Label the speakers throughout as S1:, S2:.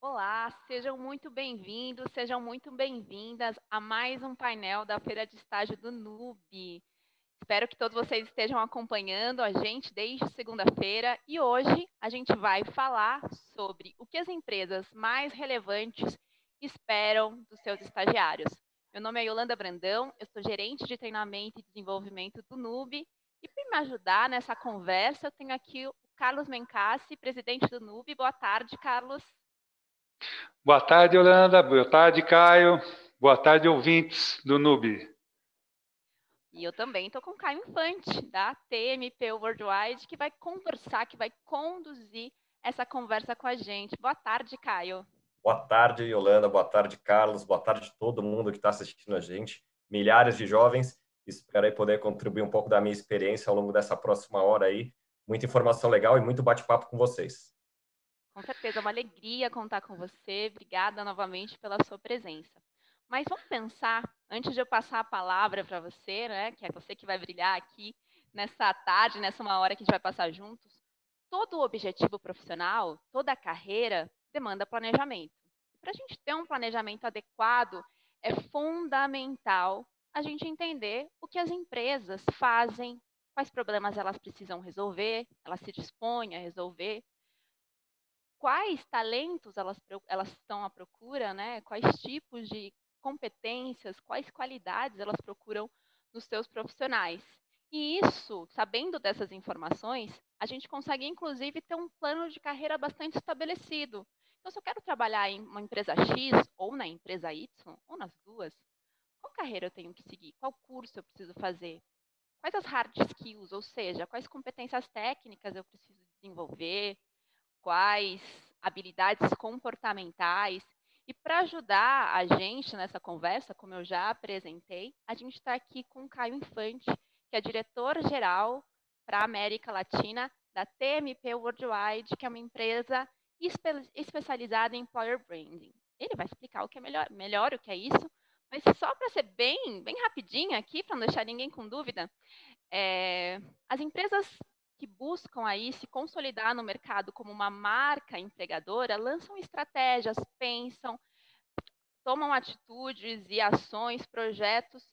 S1: Olá, sejam muito bem-vindos, sejam muito bem-vindas a mais um painel da Feira de Estágio do NUB. Espero que todos vocês estejam acompanhando a gente desde segunda-feira e hoje a gente vai falar sobre o que as empresas mais relevantes esperam dos seus estagiários. Meu nome é Yolanda Brandão, eu sou gerente de treinamento e desenvolvimento do NUB e para me ajudar nessa conversa eu tenho aqui o Carlos Mencassi, presidente do NUB. Boa tarde, Carlos.
S2: Boa tarde, Yolanda. Boa tarde, Caio. Boa tarde, ouvintes do NUB.
S1: E eu também estou com o Caio Infante, da TMP Worldwide, que vai conversar, que vai conduzir essa conversa com a gente. Boa tarde, Caio.
S3: Boa tarde, Yolanda. Boa tarde, Carlos. Boa tarde todo mundo que está assistindo a gente. Milhares de jovens. Espero aí poder contribuir um pouco da minha experiência ao longo dessa próxima hora aí. Muita informação legal e muito bate-papo com vocês.
S1: Com certeza, é uma alegria contar com você. Obrigada novamente pela sua presença. Mas vamos pensar, antes de eu passar a palavra para você, né, que é você que vai brilhar aqui nessa tarde, nessa uma hora que a gente vai passar juntos, todo objetivo profissional, toda a carreira demanda planejamento. Para a gente ter um planejamento adequado, é fundamental a gente entender o que as empresas fazem, quais problemas elas precisam resolver, elas se dispõem a resolver, quais talentos elas, elas estão à procura, né? quais tipos de competências, quais qualidades elas procuram nos seus profissionais. E isso, sabendo dessas informações, a gente consegue, inclusive, ter um plano de carreira bastante estabelecido. Então, se eu quero trabalhar em uma empresa X ou na empresa Y, ou nas duas, qual carreira eu tenho que seguir? Qual curso eu preciso fazer? Quais as hard skills, ou seja, quais competências técnicas eu preciso desenvolver? Quais habilidades comportamentais. E para ajudar a gente nessa conversa, como eu já apresentei, a gente está aqui com o Caio Infante, que é diretor-geral para a América Latina da TMP Worldwide, que é uma empresa espe especializada em employer branding. Ele vai explicar o que é melhor, melhor o que é isso, mas só para ser bem, bem rapidinho aqui, para não deixar ninguém com dúvida, é, as empresas que buscam aí se consolidar no mercado como uma marca empregadora, lançam estratégias, pensam, tomam atitudes e ações, projetos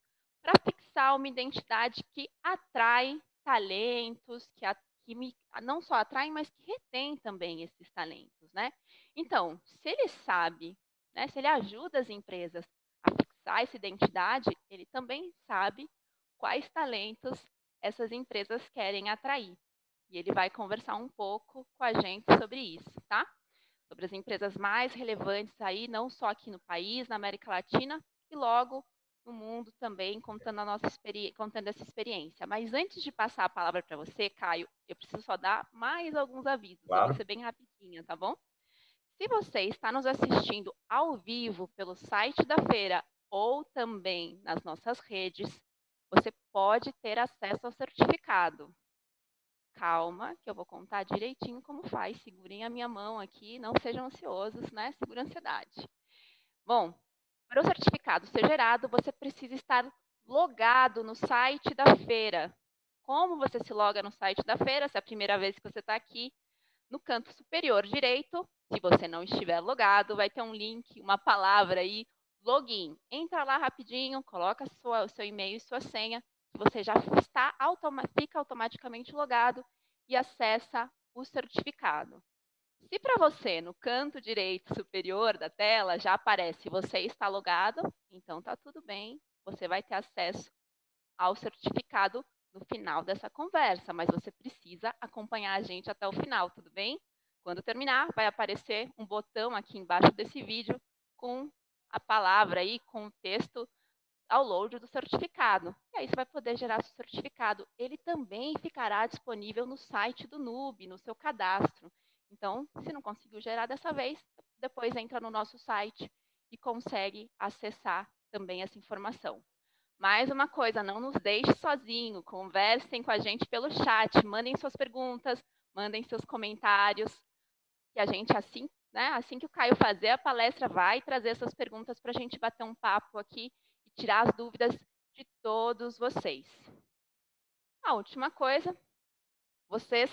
S1: para fixar uma identidade que atrai talentos, que, a, que me, não só atrai, mas que retém também esses talentos, né? Então, se ele sabe, né, se ele ajuda as empresas a fixar essa identidade, ele também sabe quais talentos essas empresas querem atrair. E ele vai conversar um pouco com a gente sobre isso, tá? Sobre as empresas mais relevantes aí, não só aqui no país, na América Latina, e logo no mundo também, contando, a nossa contando essa experiência. Mas antes de passar a palavra para você, Caio, eu preciso só dar mais alguns avisos. Claro. vou ser bem rapidinha, tá bom? Se você está nos assistindo ao vivo pelo site da feira ou também nas nossas redes, você pode ter acesso ao certificado calma, que eu vou contar direitinho como faz. Segurem a minha mão aqui, não sejam ansiosos, né? Segura a ansiedade. Bom, para o certificado ser gerado, você precisa estar logado no site da feira. Como você se loga no site da feira? Se é a primeira vez que você está aqui, no canto superior direito, se você não estiver logado, vai ter um link, uma palavra aí, login. Entra lá rapidinho, coloca sua, o seu e-mail e sua senha você já está fica automaticamente logado e acessa o certificado. Se para você, no canto direito superior da tela, já aparece você está logado, então está tudo bem, você vai ter acesso ao certificado no final dessa conversa, mas você precisa acompanhar a gente até o final, tudo bem? Quando terminar, vai aparecer um botão aqui embaixo desse vídeo com a palavra aí, com o texto download do certificado. E aí você vai poder gerar seu certificado. Ele também ficará disponível no site do NUB, no seu cadastro. Então, se não conseguiu gerar dessa vez, depois entra no nosso site e consegue acessar também essa informação. Mais uma coisa, não nos deixe sozinho, conversem com a gente pelo chat, mandem suas perguntas, mandem seus comentários, que a gente assim, né, assim que o Caio fazer a palestra, vai trazer essas perguntas para a gente bater um papo aqui tirar as dúvidas de todos vocês. A última coisa, vocês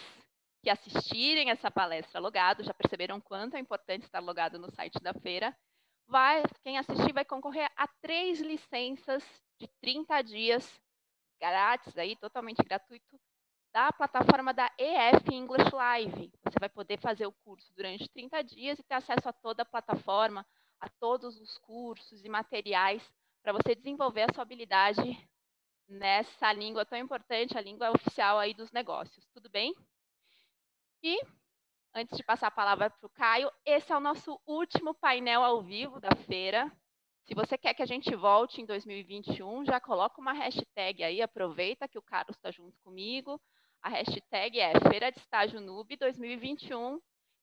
S1: que assistirem essa palestra logado, já perceberam quanto é importante estar logado no site da feira. Vai, quem assistir vai concorrer a três licenças de 30 dias grátis, aí, totalmente gratuito, da plataforma da EF English Live. Você vai poder fazer o curso durante 30 dias e ter acesso a toda a plataforma, a todos os cursos e materiais para você desenvolver a sua habilidade nessa língua tão importante, a língua oficial aí dos negócios. Tudo bem? E antes de passar a palavra para o Caio, esse é o nosso último painel ao vivo da feira. Se você quer que a gente volte em 2021, já coloca uma hashtag aí, aproveita que o Carlos está junto comigo. A hashtag é Feira de Estágio Noob 2021,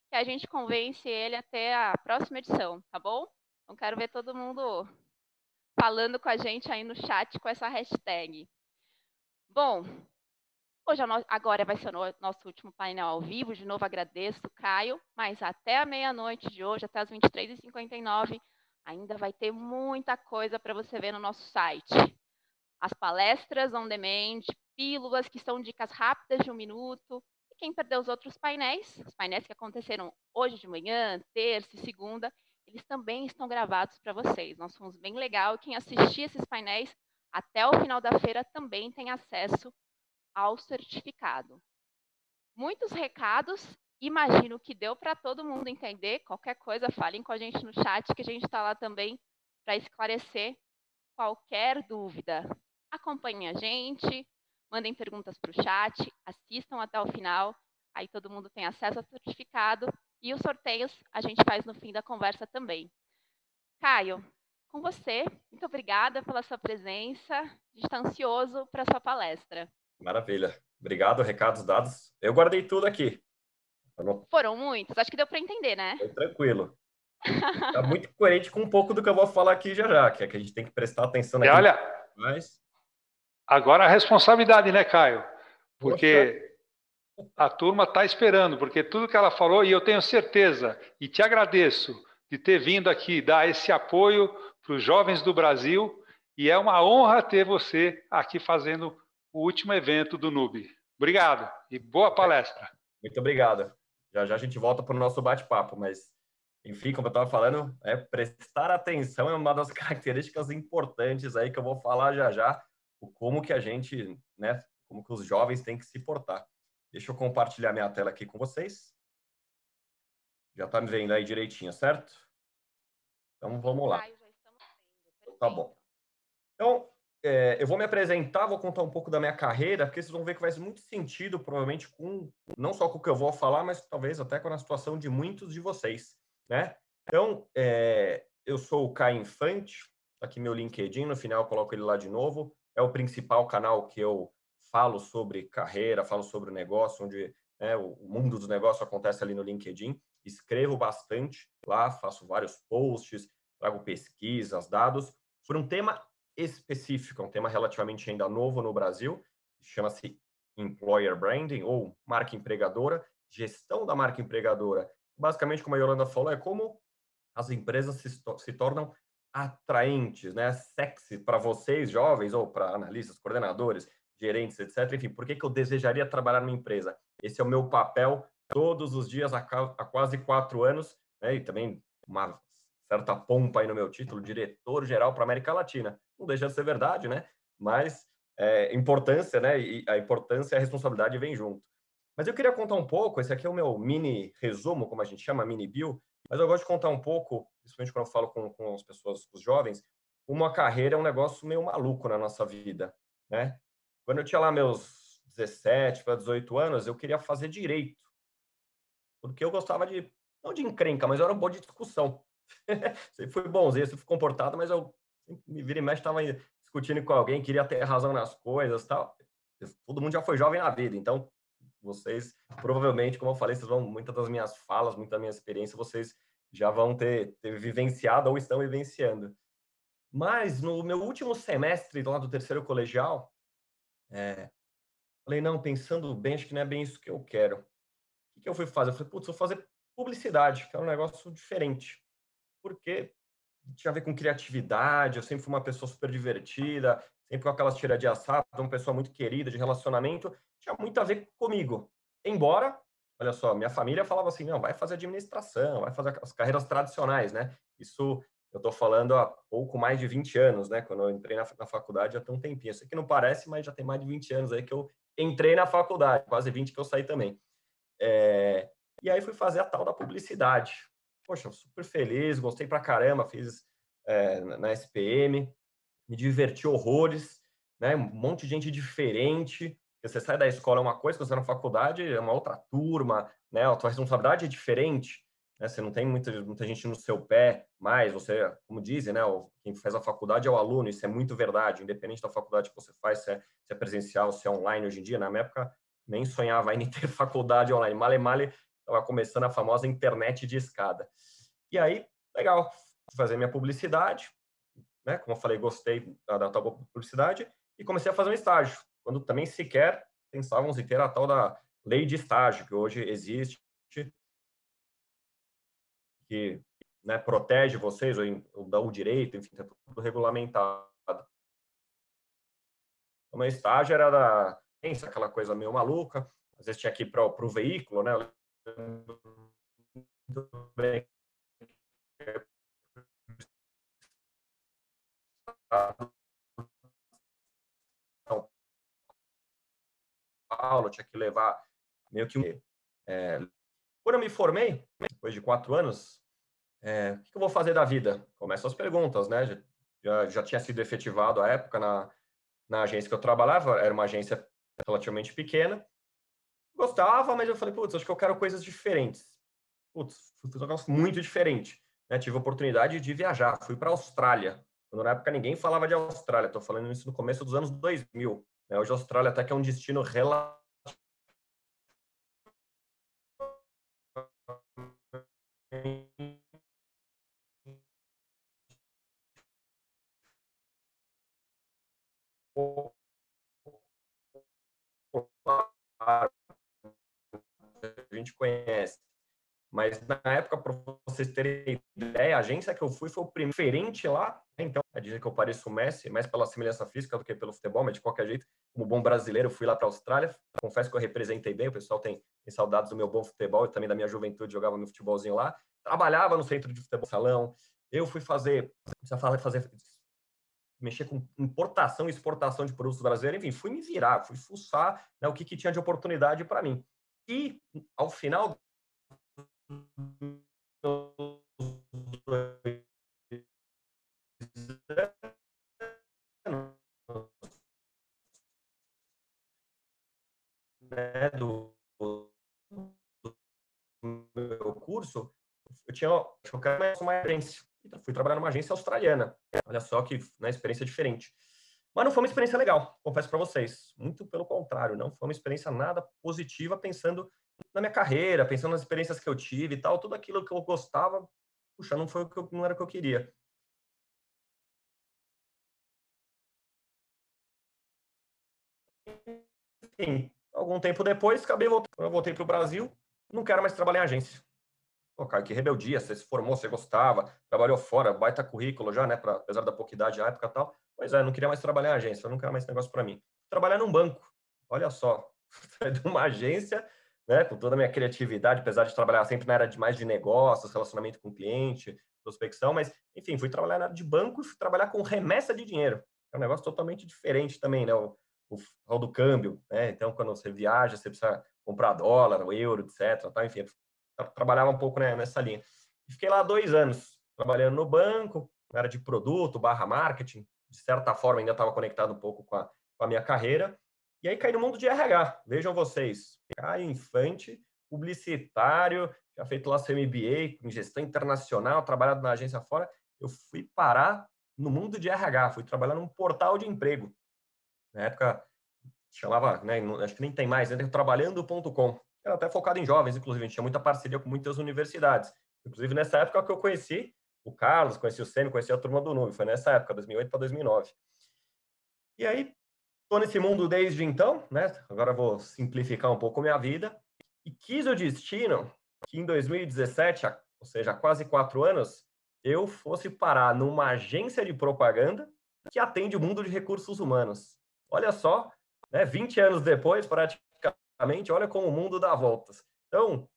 S1: que a gente convence ele até a próxima edição, tá bom? Então quero ver todo mundo falando com a gente aí no chat com essa hashtag. Bom, hoje agora vai ser o nosso último painel ao vivo. De novo agradeço, Caio, mas até a meia-noite de hoje, até as 23h59, ainda vai ter muita coisa para você ver no nosso site. As palestras on demand, pílulas que são dicas rápidas de um minuto. E quem perdeu os outros painéis, os painéis que aconteceram hoje de manhã, terça e segunda, eles também estão gravados para vocês. Nós fomos bem legal. Quem assistir esses painéis até o final da feira também tem acesso ao certificado. Muitos recados. Imagino que deu para todo mundo entender. Qualquer coisa, falem com a gente no chat, que a gente está lá também para esclarecer qualquer dúvida. Acompanhem a gente, mandem perguntas para o chat, assistam até o final. Aí todo mundo tem acesso ao certificado e os sorteios a gente faz no fim da conversa também. Caio, com você, muito obrigada pela sua presença. A gente está ansioso para a sua palestra.
S3: Maravilha. Obrigado, recados dados. Eu guardei tudo aqui.
S1: Foram muitos? Acho que deu para entender, né?
S3: Foi tranquilo. Está muito coerente com um pouco do que eu vou falar aqui já já, que é que a gente tem que prestar atenção
S2: aqui. E olha, Mas... agora a responsabilidade, né, Caio? Porque Poxa a turma está esperando, porque tudo que ela falou, e eu tenho certeza, e te agradeço de ter vindo aqui dar esse apoio para os jovens do Brasil, e é uma honra ter você aqui fazendo o último evento do NUB. Obrigado e boa palestra.
S3: Muito obrigado. Já já a gente volta para o nosso bate-papo, mas, enfim, como eu estava falando, é, prestar atenção é uma das características importantes aí que eu vou falar já já, o como que a gente, né, como que os jovens têm que se portar. Deixa eu compartilhar minha tela aqui com vocês. Já está me vendo aí direitinho, certo? Então, vamos lá. Tá bom. Então, é, eu vou me apresentar, vou contar um pouco da minha carreira, porque vocês vão ver que faz muito sentido, provavelmente, com não só com o que eu vou falar, mas talvez até com a situação de muitos de vocês, né? Então, é, eu sou o Caio Infante, tá aqui meu LinkedIn, no final eu coloco ele lá de novo. É o principal canal que eu falo sobre carreira, falo sobre o negócio, onde né, o mundo dos negócios acontece ali no LinkedIn. Escrevo bastante lá, faço vários posts, trago pesquisas, dados sobre um tema específico, um tema relativamente ainda novo no Brasil, chama-se Employer Branding ou marca empregadora, gestão da marca empregadora. Basicamente, como a Yolanda falou, é como as empresas se, se tornam atraentes, né, sexy para vocês jovens ou para analistas, coordenadores, gerentes, etc. Enfim, por que, que eu desejaria trabalhar numa empresa? Esse é o meu papel todos os dias há, há quase quatro anos, né? e também uma certa pompa aí no meu título, diretor-geral para América Latina. Não deixa de ser verdade, né? Mas é, importância, né? E a importância e a responsabilidade vem junto. Mas eu queria contar um pouco, esse aqui é o meu mini resumo, como a gente chama, mini bio, mas eu gosto de contar um pouco, principalmente quando eu falo com, com as pessoas, com os jovens, uma carreira é um negócio meio maluco na nossa vida, né? Quando eu tinha lá meus 17 para 18 anos, eu queria fazer direito. Porque eu gostava de, não de encrenca, mas eu era um bom de discussão. sempre fui bonzinho, sempre fui comportado, mas eu me vira e mexe, estava discutindo com alguém, queria ter razão nas coisas tal. Todo mundo já foi jovem na vida, então vocês provavelmente, como eu falei, vocês vão, muitas das minhas falas, muita da minha experiência, vocês já vão ter, ter vivenciado ou estão vivenciando. Mas no meu último semestre lá do terceiro colegial, é, falei, não, pensando bem, acho que não é bem isso que eu quero. O que, eu fui fazer? Eu falei, putz, vou fazer publicidade, que é um negócio diferente. Porque tinha a ver com criatividade, eu sempre fui uma pessoa super divertida, sempre com aquelas tiras de assado, uma pessoa muito querida, de relacionamento, tinha muito a ver comigo. Embora Olha só, minha família falava assim, não, vai fazer administração, vai fazer as carreiras tradicionais, né? Isso eu estou falando há pouco mais de 20 anos, né? Quando eu entrei na, na faculdade já tem um tempinho. Isso aqui não parece, mas já tem mais de 20 anos aí que eu entrei na faculdade, quase 20 que eu saí também. É, e aí fui fazer a tal da publicidade. Poxa, super feliz, gostei pra caramba, fiz é, na SPM, me diverti horrores, né? Um monte de gente diferente. Você sai da escola é uma coisa, quando você na faculdade é uma outra turma, né? A tua responsabilidade é diferente, né? Você não tem muita, muita gente no seu pé mais, você, como dizem, né? Quem faz a faculdade é o aluno, isso é muito verdade, independente da faculdade que você faz, se é, se é presencial, se é online hoje em dia. Na minha época, nem sonhava em ter faculdade online. Male, male, estava começando a famosa internet de escada. E aí, legal, fazer minha publicidade, né? Como eu falei, gostei da, da tal publicidade e comecei a fazer um estágio quando também sequer pensavam em ter a tal da lei de estágio, que hoje existe, que né, protege vocês, ou, dá o direito, enfim, é tudo regulamentado. O meu estágio era da, pensa, aquela coisa meio maluca, às vezes tinha que ir para o veículo, né? Bem. Paulo, tinha que levar meio que. É, quando eu me formei, depois de quatro anos, é, o que eu vou fazer da vida? Começam as perguntas, né? Já, já tinha sido efetivado à época na, na agência que eu trabalhava, era uma agência relativamente pequena. Gostava, mas eu falei, putz, acho que eu quero coisas diferentes. Putz, fui um negócio muito diferente. Né? Tive a oportunidade de viajar, fui para a Austrália. Quando na época ninguém falava de Austrália, estou falando isso no começo dos anos 2000. Né? Hoje a Austrália até que é um destino a gente conhece. Mas na época, para vocês terem ideia, a agência que eu fui foi o primeiro diferente lá. Então, é dizer que eu pareço o Messi, mais pela semelhança física do que pelo futebol, mas de qualquer jeito, como bom brasileiro, fui lá para a Austrália. Confesso que eu representei bem, o pessoal tem, tem saudades do meu bom futebol e também da minha juventude, jogava meu futebolzinho lá. Trabalhava no centro de futebol salão. Eu fui fazer, precisa fazer mexer com importação e exportação de produtos brasileiros, enfim, fui me virar, fui fuçar né, o que, que tinha de oportunidade para mim. E, ao final né, do, do, meu curso, eu tinha eu quero uma agência. Então, fui trabalhar numa agência australiana. Olha só que né, experiência diferente. Mas não foi uma experiência legal, confesso para vocês. Muito pelo contrário, não foi uma experiência nada positiva pensando na minha carreira, pensando nas experiências que eu tive e tal, tudo aquilo que eu gostava, puxa, não foi o que eu, não era o que eu queria. Enfim, algum tempo depois, acabei voltando, eu voltei para o Brasil, não quero mais trabalhar em agência. Pô, cara, que rebeldia, você se formou, você gostava, trabalhou fora, baita currículo já, né, pra, apesar da pouca idade na época e tal. Pois é, não queria mais trabalhar em agência, eu não quero mais esse negócio para mim. Trabalhar num banco, olha só, de uma agência né, com toda a minha criatividade, apesar de trabalhar sempre na área de mais de negócios, relacionamento com cliente, prospecção, mas, enfim, fui trabalhar na área de banco e fui trabalhar com remessa de dinheiro. É um negócio totalmente diferente também, né? O, o do câmbio, né? Então, quando você viaja, você precisa comprar dólar, euro, etc. Tá? Enfim, trabalhava um pouco né, nessa linha. Fiquei lá dois anos, trabalhando no banco, área de produto, barra marketing. De certa forma, ainda estava conectado um pouco com a, com a minha carreira. E aí caí no mundo de RH. Vejam vocês, Caio Infante, publicitário, já feito lá seu MBA em gestão internacional, trabalhado na agência fora. Eu fui parar no mundo de RH, fui trabalhar num portal de emprego. Na época, chamava, né, acho que nem tem mais, né, trabalhando.com. Era até focado em jovens, inclusive, a gente tinha muita parceria com muitas universidades. Inclusive, nessa época que eu conheci o Carlos, conheci o Sêmio, conheci a turma do Nube, foi nessa época, 2008 para 2009. E aí, Estou nesse mundo desde então, né? Agora vou simplificar um pouco minha vida. E quis o destino que em 2017, ou seja, quase quatro anos, eu fosse parar numa agência de propaganda que atende o mundo de recursos humanos. Olha só, né? 20 anos depois, praticamente, olha como o mundo dá voltas. Então,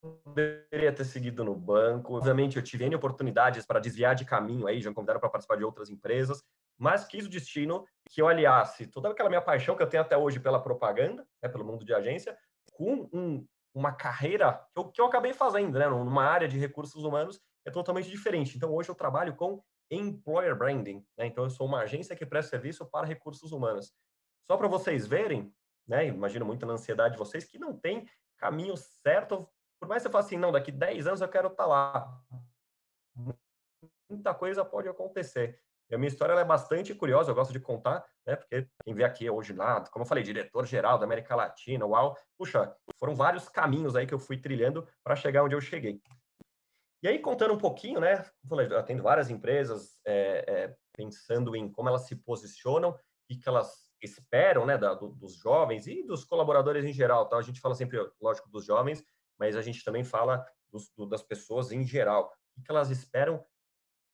S3: poderia ter seguido no banco. Obviamente, eu tive N oportunidades para desviar de caminho aí, já me convidaram para participar de outras empresas, mas quis o destino que eu aliasse toda aquela minha paixão que eu tenho até hoje pela propaganda, né, pelo mundo de agência, com um, uma carreira que eu, que eu acabei fazendo, né, numa área de recursos humanos é totalmente diferente. Então, hoje eu trabalho com employer branding, né? Então, eu sou uma agência que presta serviço para recursos humanos. Só para vocês verem, né? Imagino muito na ansiedade de vocês que não tem caminho certo por mais que você fale assim, não, daqui 10 anos eu quero estar tá lá. Muita coisa pode acontecer. E a minha história é bastante curiosa, eu gosto de contar, né? Porque quem vê aqui hoje lá, como eu falei, diretor-geral da América Latina, uau, puxa, foram vários caminhos aí que eu fui trilhando para chegar onde eu cheguei. E aí, contando um pouquinho, né? Falei, atendo várias empresas é, é, pensando em como elas se posicionam e que elas esperam, né, da, do, dos jovens e dos colaboradores em geral, tá? A gente fala sempre, lógico, dos jovens, mas a gente também fala dos, do, das pessoas em geral. O que elas esperam?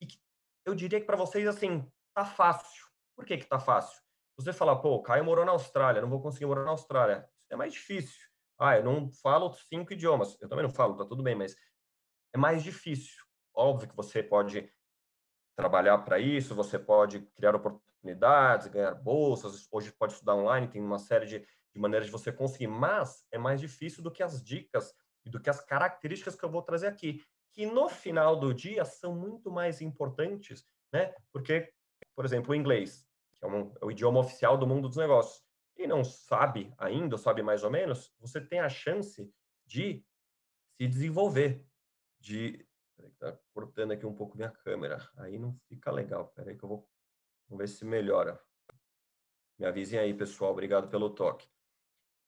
S3: E que, eu diria que para vocês, assim, tá fácil. Por que que tá fácil? Você fala, pô, o Caio morou na Austrália, não vou conseguir morar na Austrália. Isso é mais difícil. Ah, eu não falo cinco idiomas. Eu também não falo, tá tudo bem, mas é mais difícil. Óbvio que você pode trabalhar para isso, você pode criar oportunidades, ganhar bolsas, hoje pode estudar online, tem uma série de, de maneiras de você conseguir, mas é mais difícil do que as dicas e do que as características que eu vou trazer aqui, que no final do dia são muito mais importantes, né? Porque, por exemplo, o inglês, que é, um, é o idioma oficial do mundo dos negócios. Quem não sabe ainda, sabe mais ou menos, você tem a chance de se desenvolver, de Peraí, tá cortando aqui um pouco minha câmera. Aí não fica legal. Peraí que eu vou Vamos ver se melhora. Me avisem aí, pessoal. Obrigado pelo toque.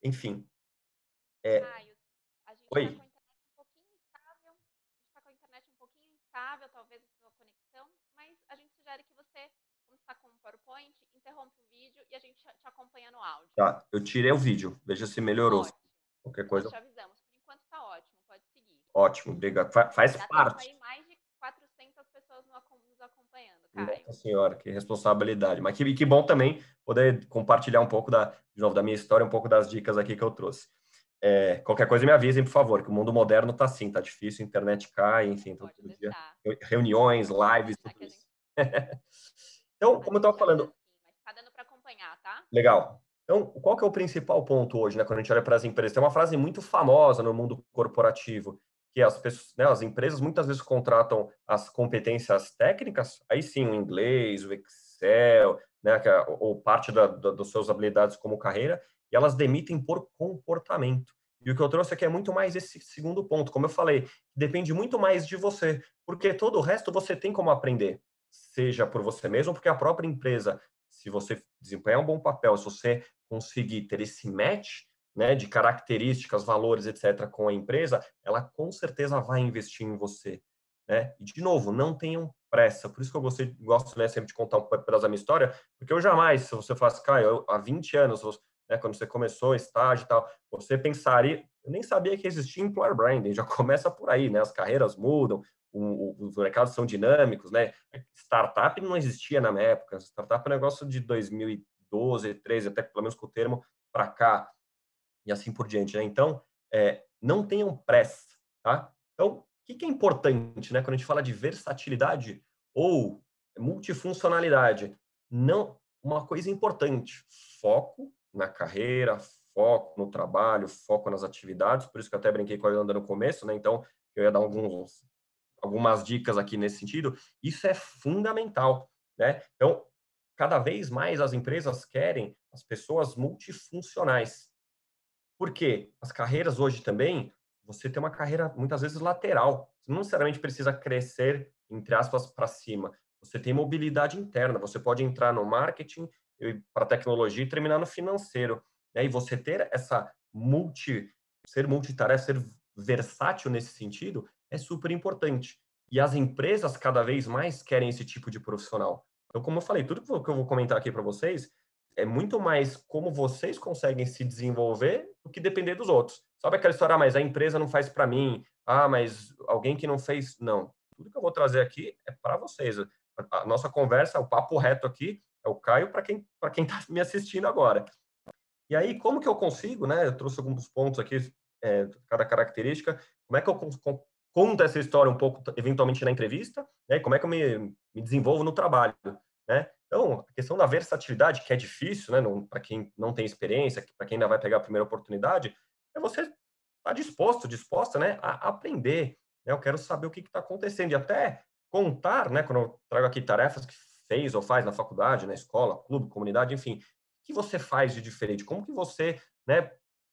S3: Enfim. É...
S1: Tá com a internet um pouquinho instável, a gente está com a internet um pouquinho instável, talvez a sua conexão, mas a gente sugere que você, como está com o PowerPoint, interrompa o vídeo e a gente te acompanha no áudio.
S3: Tá, eu tirei o vídeo, veja se melhorou. Ótimo. Qualquer coisa.
S1: Nós te avisamos, por enquanto está ótimo, pode seguir.
S3: Ótimo, obrigado. Faz Já parte.
S1: Tem mais de 400 pessoas nos acompanhando, Caio.
S3: Nossa senhora, que responsabilidade. Mas que, que bom também poder compartilhar um pouco da, de novo, da minha história, um pouco das dicas aqui que eu trouxe. É, qualquer coisa me avisem, por favor, que o mundo moderno está assim, está difícil, a internet cai, enfim, então, todo dia, reuniões, lives, tudo isso. então, como eu estava falando...
S1: Está dando para acompanhar, tá?
S3: Legal. Então, qual que é o principal ponto hoje, né, quando a gente olha para as empresas? Tem uma frase muito famosa no mundo corporativo, que as, pessoas, né, as empresas muitas vezes contratam as competências técnicas, aí sim, o inglês, o Excel, né, que é, ou parte da, da, das suas habilidades como carreira, e elas demitem por comportamento. E o que eu trouxe aqui é muito mais esse segundo ponto. Como eu falei, depende muito mais de você, porque todo o resto você tem como aprender, seja por você mesmo, porque a própria empresa, se você desempenhar um bom papel, se você conseguir ter esse match né, de características, valores, etc., com a empresa, ela com certeza vai investir em você. Né? E, de novo, não tenham pressa. Por isso que eu gostei, gosto né, sempre de contar um pedaço da minha história, porque eu jamais, se você faz, Caio, há 20 anos, né, quando você começou estágio e tal, você pensaria, eu nem sabia que existia employer branding, já começa por aí, né? As carreiras mudam, o, os mercados são dinâmicos, né? Startup não existia na minha época, startup é um negócio de 2012, 13, até pelo menos com o termo para cá, e assim por diante, né? Então, é, não tenham pressa, tá? Então, o que, que é importante, né? Quando a gente fala de versatilidade ou multifuncionalidade, não uma coisa importante, foco na carreira, foco no trabalho, foco nas atividades, por isso que eu até brinquei com a Yolanda no começo, né? Então, eu ia dar alguns, algumas dicas aqui nesse sentido. Isso é fundamental, né? Então, cada vez mais as empresas querem as pessoas multifuncionais. Por quê? As carreiras hoje também, você tem uma carreira muitas vezes lateral. Você não necessariamente precisa crescer, entre aspas, para cima. Você tem mobilidade interna. Você pode entrar no marketing para tecnologia e terminar no financeiro. Né? E você ter essa multi, ser multitarefa, ser versátil nesse sentido, é super importante. E as empresas cada vez mais querem esse tipo de profissional. Então, como eu falei, tudo que eu vou comentar aqui para vocês é muito mais como vocês conseguem se desenvolver do que depender dos outros. Sabe aquela história, ah, mas a empresa não faz para mim, ah, mas alguém que não fez. Não. Tudo que eu vou trazer aqui é para vocês. A nossa conversa, o papo reto aqui, é o Caio para quem para quem está me assistindo agora. E aí, como que eu consigo, né? Eu trouxe alguns pontos aqui, é, cada característica. Como é que eu conto essa história um pouco, eventualmente, na entrevista? Né? Como é que eu me, me desenvolvo no trabalho, né? Então, a questão da versatilidade, que é difícil, né? Para quem não tem experiência, para quem ainda vai pegar a primeira oportunidade, é você estar tá disposto, disposta, né? A aprender. Né? Eu quero saber o que está acontecendo. E até contar, né? Quando eu trago aqui tarefas que fez ou faz na faculdade, na escola, clube, comunidade, enfim, que você faz de diferente? Como que você, né?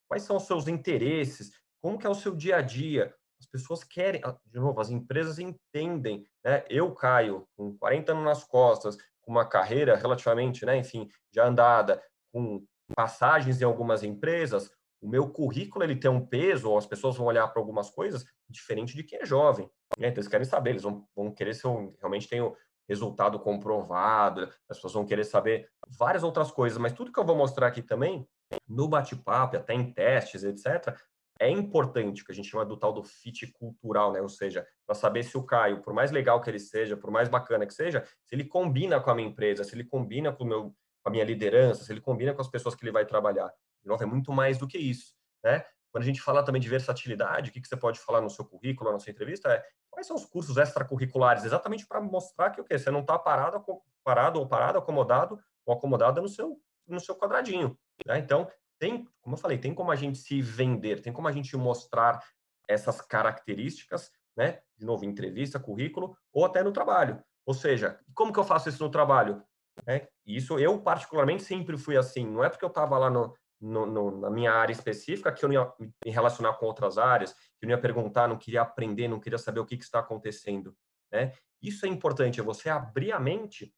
S3: Quais são os seus interesses? Como que é o seu dia a dia? As pessoas querem, ah, de novo, as empresas entendem, né? Eu, Caio, com 40 anos nas costas, com uma carreira relativamente, né, enfim, já andada, com passagens em algumas empresas, o meu currículo ele tem um peso, ou as pessoas vão olhar para algumas coisas diferente de quem é jovem. Né? Então, eles querem saber, eles vão, vão querer se eu realmente tenho resultado comprovado, as pessoas vão querer saber várias outras coisas, mas tudo que eu vou mostrar aqui também, no bate-papo, até em testes, etc., é importante, que a gente chama do tal do fit cultural, né? Ou seja, para saber se o Caio, por mais legal que ele seja, por mais bacana que seja, se ele combina com a minha empresa, se ele combina com, meu, com a minha liderança, se ele combina com as pessoas que ele vai trabalhar. De novo, é muito mais do que isso, né? Quando a gente fala também de versatilidade, o que, que você pode falar no seu currículo, na sua entrevista, é quais são os cursos extracurriculares, exatamente para mostrar que o quê? Você não está parado, parado ou parado, acomodado ou acomodada no seu, no seu quadradinho. Né? Então, tem, como eu falei, tem como a gente se vender, tem como a gente mostrar essas características, né? De novo, entrevista, currículo, ou até no trabalho. Ou seja, como que eu faço isso no trabalho? É, isso eu particularmente sempre fui assim. Não é porque eu estava lá no, no, no, na minha área específica, que eu não ia me relacionar com outras áreas, que eu não ia perguntar, não queria aprender, não queria saber o que, que está acontecendo. Né? Isso é importante, é você abrir a mente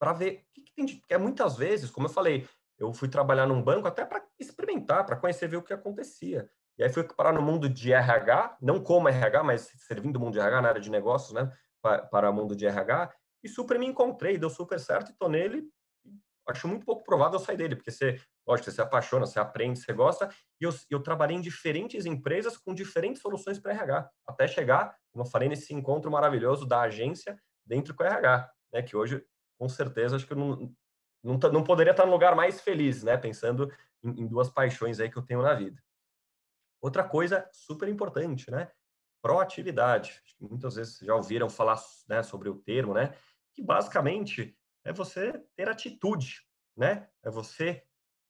S3: para ver o que, que tem de... Porque muitas vezes, como eu falei, eu fui trabalhar num banco até para experimentar, para conhecer, ver o que acontecia. E aí fui parar no mundo de RH, não como RH, mas servindo o mundo de RH na área de negócios, né, para, o mundo de RH, e super me encontrei, deu super certo e tô nele acho muito pouco provável sair dele, porque você, lógico, você se apaixona, você aprende, você gosta. E eu, eu trabalhei em diferentes empresas com diferentes soluções para RH, até chegar, como eu falei, nesse encontro maravilhoso da agência dentro com o RH, né? Que hoje, com certeza, acho que eu não, não, não poderia estar no lugar mais feliz, né? Pensando em, em duas paixões aí que eu tenho na vida. Outra coisa super importante, né? Proatividade. Muitas vezes já ouviram falar né, sobre o termo, né? Que basicamente é você ter atitude, né? É você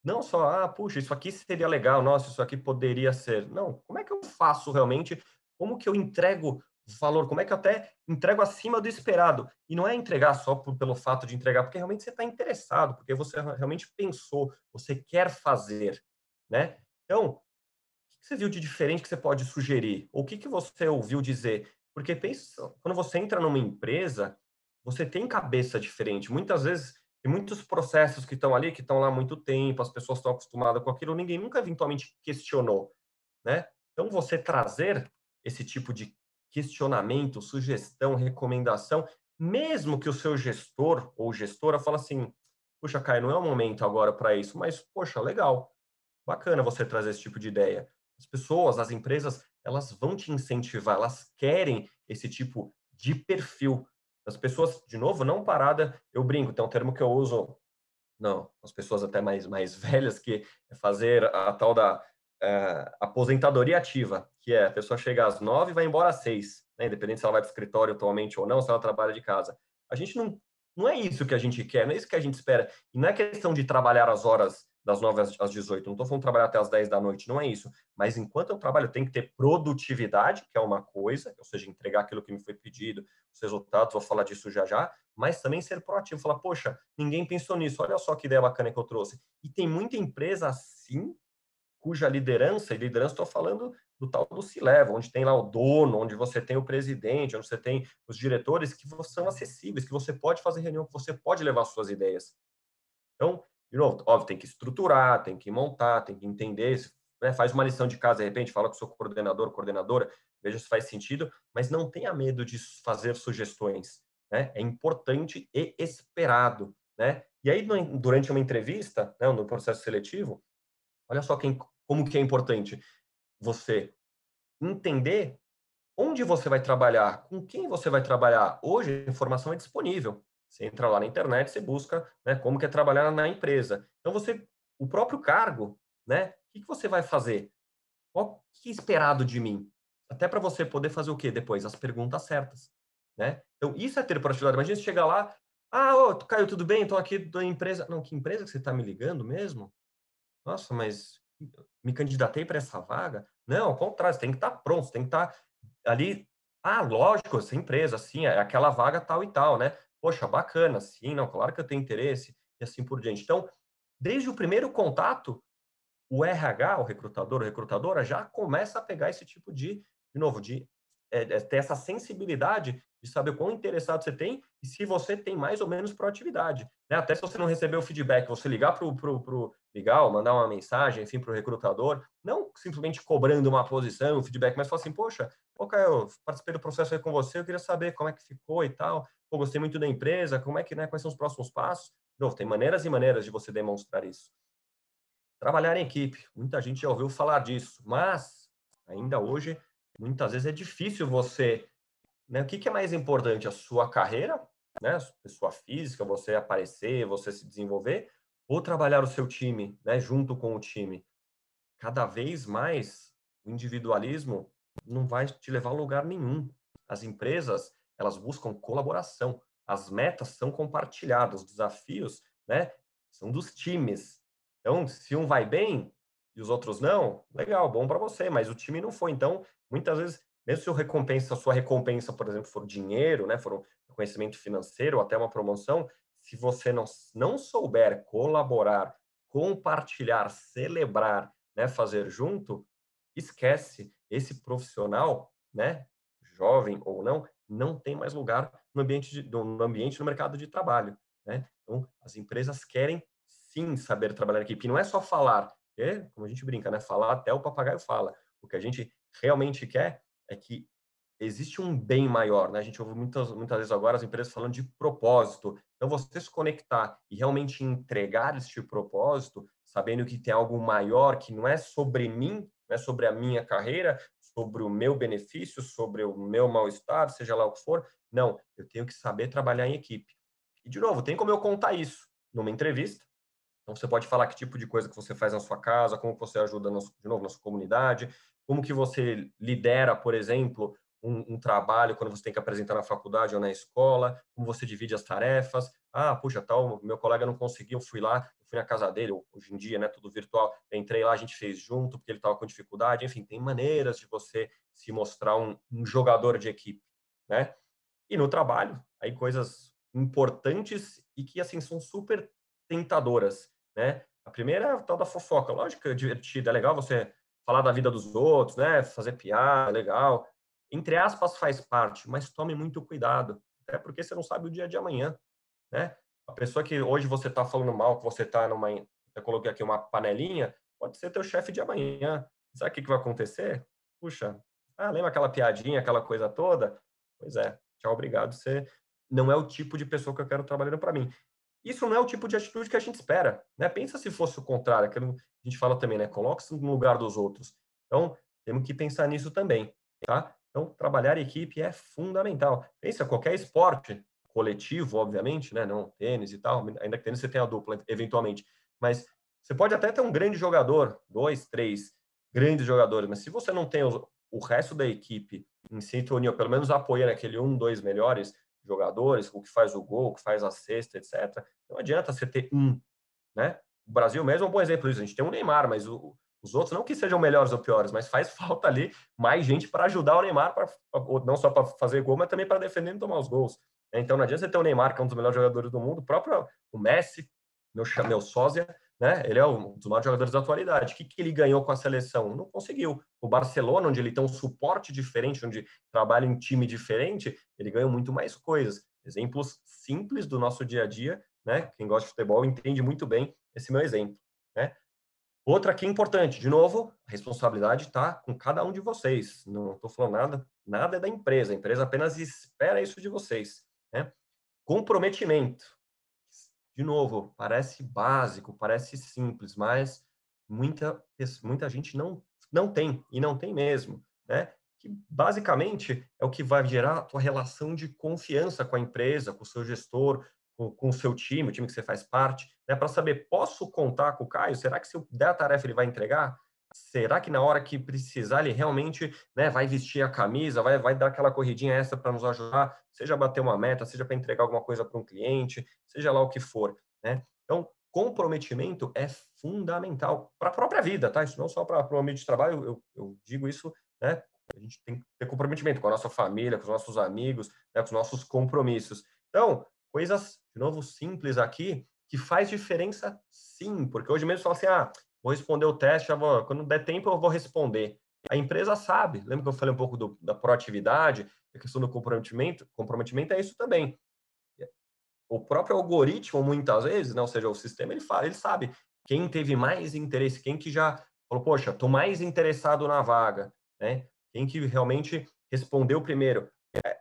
S3: não só, ah, puxa, isso aqui seria legal, nossa, isso aqui poderia ser. Não, como é que eu faço realmente? Como que eu entrego valor? Como é que eu até entrego acima do esperado? E não é entregar só por, pelo fato de entregar, porque realmente você está interessado, porque você realmente pensou, você quer fazer, né? Então, o que você viu de diferente que você pode sugerir? O que, que você ouviu dizer? Porque pensa, quando você entra numa empresa, você tem cabeça diferente. Muitas vezes, tem muitos processos que estão ali, que estão lá há muito tempo, as pessoas estão acostumadas com aquilo, ninguém nunca eventualmente questionou, né? Então, você trazer esse tipo de questionamento, sugestão, recomendação, mesmo que o seu gestor ou gestora fale assim, puxa, Caio, não é o momento agora para isso, mas, poxa, legal, bacana você trazer esse tipo de ideia. As pessoas, as empresas, elas vão te incentivar, elas querem esse tipo de perfil as pessoas, de novo, não parada, eu brinco, tem um termo que eu uso, não, as pessoas até mais, mais velhas, que é fazer a tal da é, aposentadoria ativa, que é a pessoa chega às nove e vai embora às seis, né? independente se ela vai para o escritório atualmente ou não, se ela trabalha de casa. A gente não, não é isso que a gente quer, não é isso que a gente espera. E não é questão de trabalhar as horas das 9 às 18. Não estou falando trabalhar até as 10 da noite, não é isso. Mas enquanto eu trabalho, tem que ter produtividade, que é uma coisa, ou seja, entregar aquilo que me foi pedido, os resultados, vou falar disso já já, mas também ser proativo, falar, poxa, ninguém pensou nisso, olha só que ideia bacana que eu trouxe. E tem muita empresa assim, cuja liderança, e liderança estou falando do tal do C-Level, onde tem lá o dono, onde você tem o presidente, onde você tem os diretores que são acessíveis, que você pode fazer reunião, que você pode levar suas ideias. Então, de novo, óbvio, tem que estruturar, tem que montar, tem que entender, né? faz uma lição de casa, de repente, fala com o seu coordenador, coordenadora, veja se faz sentido, mas não tenha medo de fazer sugestões, né? É importante e esperado, né? E aí, durante uma entrevista, né, no processo seletivo, olha só quem, como que é importante você entender onde você vai trabalhar, com quem você vai trabalhar. Hoje, a informação é disponível. Você entra lá na internet, você busca né, como que é trabalhar na empresa. Então, você o próprio cargo, né? O que, que você vai fazer? O que é esperado de mim? Até para você poder fazer o quê depois? As perguntas certas, né? Então, isso é ter proatividade. Imagina você chegar lá, ah, ô, Caio, tudo bem? Estou aqui da empresa. Não, que empresa que você está me ligando mesmo? Nossa, mas me candidatei para essa vaga? Não, ao contrário, você tem que estar tá pronto, você tem que estar tá ali. Ah, lógico, essa empresa, sim, é aquela vaga tal e tal, né? Poxa, bacana, sim, não, claro que eu tenho interesse, e assim por diante. Então, desde o primeiro contato, o RH, o recrutador, a recrutadora, já começa a pegar esse tipo de, de novo, de é, é, ter essa sensibilidade de saber quão interessado você tem e se você tem mais ou menos proatividade. Né? Até se você não recebeu o feedback, você ligar para o legal, mandar uma mensagem, enfim, para o recrutador, não simplesmente cobrando uma posição, um feedback, mas falar assim, poxa, ô Caio, participei do processo aí com você, eu queria saber como é que ficou e tal, pô, gostei muito da empresa, como é que, né, quais são os próximos passos? Não, tem maneiras e maneiras de você demonstrar isso. Trabalhar em equipe, muita gente já ouviu falar disso, mas ainda hoje, muitas vezes é difícil você né? O que, que é mais importante? A sua carreira, né? A pessoa física, você aparecer, você se desenvolver, ou trabalhar o seu time, né? Junto com o time. Cada vez mais, o individualismo não vai te levar a lugar nenhum. As empresas, elas buscam colaboração. As metas são compartilhadas, os desafios, né? São dos times. Então, se um vai bem e os outros não, legal, bom para você, mas o time não foi. Então, muitas vezes mesmo se o recompensa, a sua recompensa, por exemplo, for dinheiro, né, for um reconhecimento financeiro ou até uma promoção, se você não, não souber colaborar, compartilhar, celebrar, né, fazer junto, esquece esse profissional, né, jovem ou não, não tem mais lugar no ambiente de, no ambiente no mercado de trabalho, né? Então, as empresas querem sim saber trabalhar em equipe, não é só falar, é, como a gente brinca, né, falar até o papagaio fala. O que a gente realmente quer é que existe um bem maior, né? A gente ouve muitas, muitas vezes agora as empresas falando de propósito. Então, você se conectar e realmente entregar este propósito, sabendo que tem algo maior, que não é sobre mim, não é sobre a minha carreira, sobre o meu benefício, sobre o meu mal-estar, seja lá o que for. Não, eu tenho que saber trabalhar em equipe. E, de novo, tem como eu contar isso numa entrevista. Então, você pode falar que tipo de coisa que você faz na sua casa, como você ajuda, de novo, na sua comunidade, como que você lidera, por exemplo, um, um, trabalho quando você tem que apresentar na faculdade ou na escola, como você divide as tarefas. Ah, puxa, tal, meu colega não conseguiu, fui lá, fui na casa dele, hoje em dia, né, tudo virtual, entrei lá, a gente fez junto, porque ele estava com dificuldade. Enfim, tem maneiras de você se mostrar um, um jogador de equipe, né? E no trabalho, aí coisas importantes e que, assim, são super tentadoras, né? A primeira é a tal da fofoca. Lógico que é divertida, é legal você falar da vida dos outros, né? Fazer piada, legal. Entre aspas, faz parte, mas tome muito cuidado, até porque você não sabe o dia de amanhã, né? A pessoa que hoje você está falando mal, que você está numa, eu coloquei aqui uma panelinha, pode ser teu chefe de amanhã. Sabe o que, que vai acontecer? Puxa, ah, lembra aquela piadinha, aquela coisa toda? Pois é, tchau, obrigado. Você não é o tipo de pessoa que eu quero trabalhando para mim. Isso não é o tipo de atitude que a gente espera, né? Pensa se fosse o contrário, que a gente fala também, né? Coloque-se no lugar dos outros. Então, temos que pensar nisso também, tá? Então, trabalhar em equipe é fundamental. Pensa, qualquer esporte coletivo, obviamente, né? Não tênis e tal, ainda que tênis você tenha a dupla, eventualmente. Mas você pode até ter um grande jogador, dois, três grandes jogadores, mas se você não tem o, o resto da equipe em sintonia, ou pelo menos apoiando aquele um, dois melhores, jogadores, o que faz o gol, o que faz a cesta, etc. Não adianta você ter um, né? O Brasil mesmo é um bom exemplo disso. A gente tem um Neymar, mas o, os outros não que sejam melhores ou piores, mas faz falta ali mais gente para ajudar o Neymar, pra, não só para fazer gol, mas também para defender e tomar os gols. Então não adianta você ter o Neymar, que é um dos melhores jogadores do mundo, o próprio o Messi, meu, meu sósia, né? Ele é um dos maiores jogadores da atualidade. O que, que ele ganhou com a seleção? Não conseguiu. O Barcelona, onde ele tem um suporte diferente, onde trabalha em time diferente, ele ganhou muito mais coisas. Exemplos simples do nosso dia a dia, né? Quem gosta de futebol entende muito bem esse meu exemplo, né? Outra aqui importante, de novo, a responsabilidade está com cada um de vocês. Não estou falando nada, nada é da empresa. A empresa apenas espera isso de vocês, né? Comprometimento de novo, parece básico, parece simples, mas muita, muita gente não, não tem, e não tem mesmo, né? Que basicamente é o que vai gerar a tua relação de confiança com a empresa, com o seu gestor, com, o seu time, o time que você faz parte, né, para saber, posso contar com o Caio? Será que se eu der a tarefa ele vai entregar? Será que na hora que precisar ele realmente né, vai vestir a camisa, vai, vai dar aquela corridinha extra para nos ajudar, seja bater uma meta, seja para entregar alguma coisa para um cliente, seja lá o que for, né? Então, comprometimento é fundamental para a própria vida, tá? Isso não só para o ambiente de trabalho, eu, eu, digo isso, né? A gente tem que ter comprometimento com a nossa família, com os nossos amigos, né, com os nossos compromissos. Então, coisas, de novo, simples aqui, que faz diferença sim, porque hoje mesmo fala assim, ah, vou responder o teste, vou, quando der tempo eu vou responder. A empresa sabe, lembra que eu falei um pouco do, da proatividade, a questão do comprometimento? Comprometimento é isso também o próprio algoritmo, muitas vezes, né, ou seja, o sistema, ele, fala, ele sabe quem teve mais interesse, quem que já falou, poxa, estou mais interessado na vaga, né? Quem que realmente respondeu primeiro. É,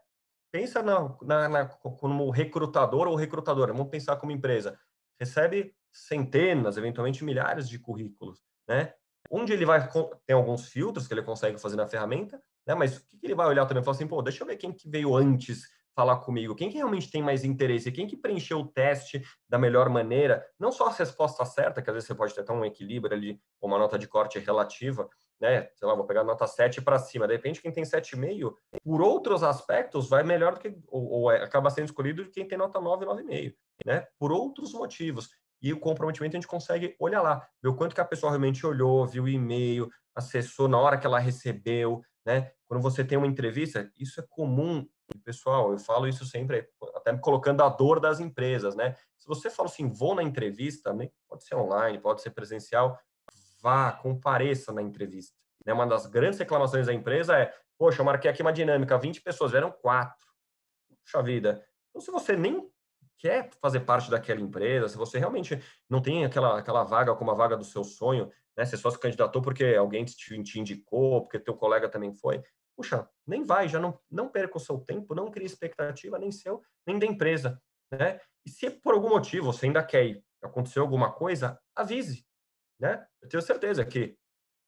S3: pensa na, na, na, como recrutador ou recrutadora, vamos pensar como empresa. Recebe centenas, eventualmente milhares de currículos, né? Onde ele vai, tem alguns filtros que ele consegue fazer na ferramenta, né? Mas o que ele vai olhar também? Falar assim, pô, deixa eu ver quem que veio antes falar comigo? Quem que realmente tem mais interesse? Quem que preencheu o teste da melhor maneira? Não só a resposta certa, que às vezes você pode ter até um equilíbrio ali, uma nota de corte relativa, né? Sei lá, vou pegar nota 7 para cima. De repente, quem tem 7,5, por outros aspectos, vai melhor do que, ou, ou é, acaba sendo escolhido quem tem nota 9, 9,5, né? Por outros motivos. E o comprometimento a gente consegue olhar lá, ver o quanto que a pessoa realmente olhou, viu o e-mail, acessou na hora que ela recebeu, né? Quando você tem uma entrevista, isso é comum pessoal, eu falo isso sempre, até colocando a dor das empresas, né? Se você fala assim, vou na entrevista, pode ser online, pode ser presencial, vá, compareça na entrevista. Né? Uma das grandes reclamações da empresa é, poxa, eu marquei aqui uma dinâmica, 20 pessoas, vieram quatro. Puxa vida. Então, se você nem quer fazer parte daquela empresa, se você realmente não tem aquela, aquela vaga como a vaga do seu sonho, né? Você só se candidatou porque alguém te, te indicou, porque teu colega também foi, puxa, nem vai, já não, não perca o seu tempo, não crie expectativa nem seu, nem da empresa, né? E se por algum motivo você ainda quer ir, aconteceu alguma coisa, avise, né? Eu tenho certeza que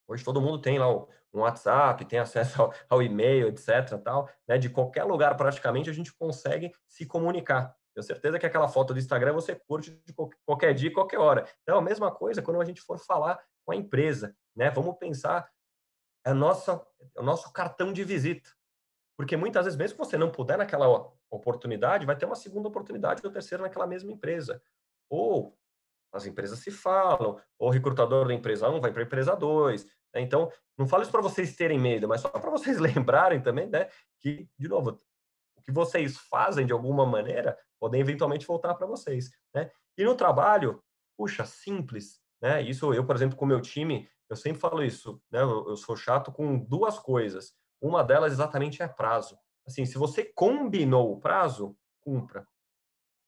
S3: hoje todo mundo tem lá um WhatsApp, tem acesso ao, ao e-mail, etc, tal, né? De qualquer lugar praticamente a gente consegue se comunicar. Tenho certeza que aquela foto do Instagram você curte de qualquer dia, qualquer hora. Então, a mesma coisa quando a gente for falar com a empresa, né? Vamos pensar é, nossa, o nosso cartão de visita. Porque muitas vezes, mesmo que você não puder naquela oportunidade, vai ter uma segunda oportunidade ou terceira naquela mesma empresa. Ou as empresas se falam, ou o recrutador da empresa 1 vai para a empresa 2. Né? Então, não falo isso para vocês terem medo, mas só para vocês lembrarem também né, que, de novo, o que vocês fazem de alguma maneira podem eventualmente voltar para vocês. Né? E no trabalho, puxa, simples. Né? Isso eu, por exemplo, com o meu time, eu sempre falo isso, né? Eu, sou chato com duas coisas. Uma delas exatamente é prazo. Assim, se você combinou o prazo, cumpra.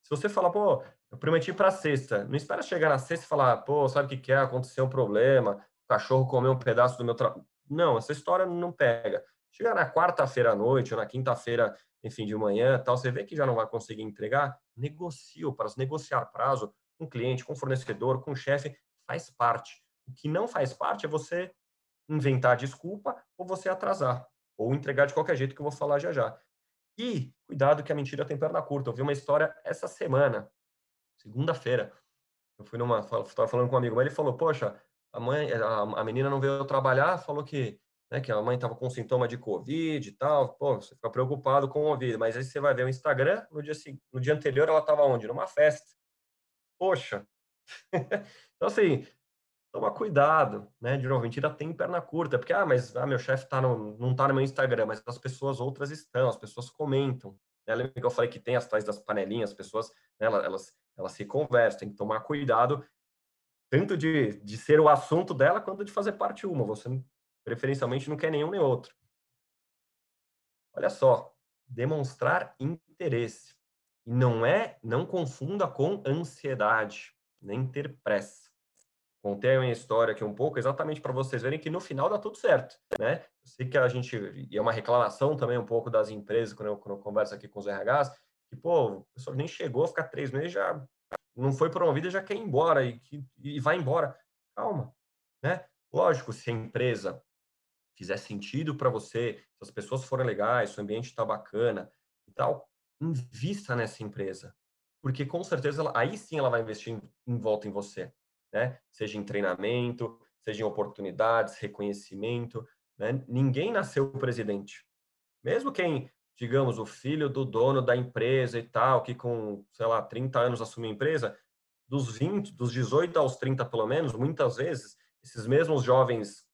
S3: Se você falar, pô, eu prometi para sexta, não espera chegar na sexta e falar, pô, sabe o que, que é? Aconteceu um problema, o cachorro comeu um pedaço do meu trabalho. Não, essa história não pega. Chega na quarta-feira à noite ou na quinta-feira, enfim, de manhã, tal, você vê que já não vai conseguir entregar, negocie o prazo, negociar prazo com cliente, com fornecedor, com chefe, faz parte. O que não faz parte é você inventar desculpa ou você atrasar, ou entregar de qualquer jeito que eu vou falar já já. E cuidado que a mentira tem perna curta. Eu vi uma história essa semana, segunda-feira. Eu fui numa, estava falando com um amigo, mas ele falou: "Poxa, a mãe, a, a menina não veio trabalhar, falou que, né, que a mãe estava com sintoma de covid e tal. Pô, você fica preocupado com o ouvido, mas aí você vai ver o Instagram, no dia no dia anterior ela estava onde? Numa festa. Poxa. então assim, toma cuidado, né? De novo, mentira tem perna curta, porque, ah, mas ah, meu chefe tá não tá no meu Instagram, mas as pessoas outras estão, as pessoas comentam. Né? Lembra que eu falei que tem as tais das panelinhas, as pessoas, né, elas, elas se conversam, tem que tomar cuidado, tanto de, de ser o assunto dela, quanto de fazer parte uma. Você, preferencialmente, não quer nenhum nem outro. Olha só, demonstrar interesse. E não é, não confunda com ansiedade, nem ter pressa. Contei a minha história aqui um pouco, exatamente para vocês verem que no final dá tudo certo, né? Eu sei que a gente, e é uma reclamação também um pouco das empresas, quando eu, quando eu converso aqui com os RHs, que, pô, o pessoal nem chegou a ficar três meses, já não foi promovido, já quer ir embora e, e vai embora. Calma, né? Lógico, se a empresa fizer sentido para você, se as pessoas forem legais, se o ambiente está bacana e tal, invista nessa empresa. porque com certeza ela, aí sim ela vai investir em, em volta em você, né? Seja em treinamento, seja em oportunidades, reconhecimento, né? Ninguém nasceu presidente. Mesmo quem, digamos, o filho do dono da empresa e tal, que com, sei lá, 30 anos assumiu a empresa, dos 20, dos 18 aos 30 pelo menos, muitas vezes, esses mesmos jovens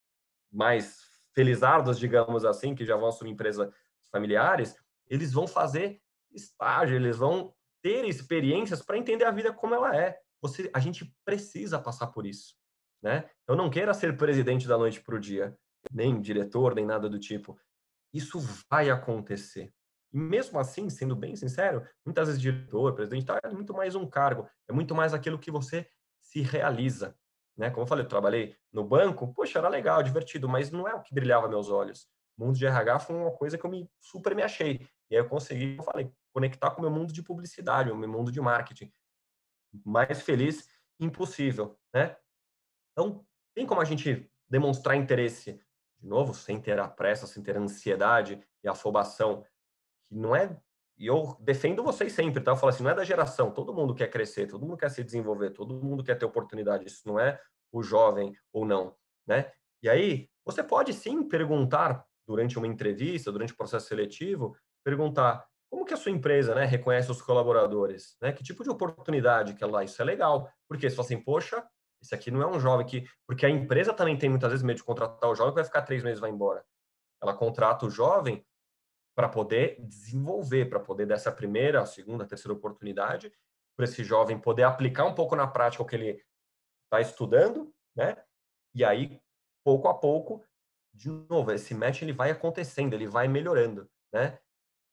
S3: mais felizardos, digamos assim, que já vão assumir empresas familiares, eles vão fazer estágio, eles vão ter experiências para entender a vida como ela é. Você, a gente precisa passar por isso, né? Eu não queira ser presidente da noite para o dia, nem diretor, nem nada do tipo. Isso vai acontecer. E mesmo assim, sendo bem sincero, muitas vezes diretor, presidente, tá, é muito mais um cargo, é muito mais aquilo que você se realiza. Né? Como eu falei, eu trabalhei no banco, poxa, era legal, divertido, mas não é o que brilhava meus olhos. O mundo de RH foi uma coisa que eu me super me achei. E aí eu consegui, eu falei, conectar com o meu mundo de publicidade, o meu mundo de marketing. Mais feliz impossível, né? Então, tem como a gente demonstrar interesse, de novo, sem ter a pressa, sem ter a ansiedade e afobação, que não é e eu defendo vocês sempre, tá? Eu falo assim, não é da geração, todo mundo quer crescer, todo mundo quer se desenvolver, todo mundo quer ter oportunidade, isso não é o jovem ou não, né? E aí, você pode sim perguntar durante uma entrevista, durante o processo seletivo, perguntar como que a sua empresa, né, reconhece os colaboradores, né? Que tipo de oportunidade que ela, isso é legal, porque se você assim, poxa, esse aqui não é um jovem que, porque a empresa também tem muitas vezes medo de contratar o jovem que vai ficar três meses e vai embora. Ela contrata o jovem para poder desenvolver, para poder dessa primeira, segunda, terceira oportunidade, para esse jovem poder aplicar um pouco na prática o que ele está estudando, né? E aí, pouco a pouco, de novo, esse match ele vai acontecendo, ele vai melhorando, né?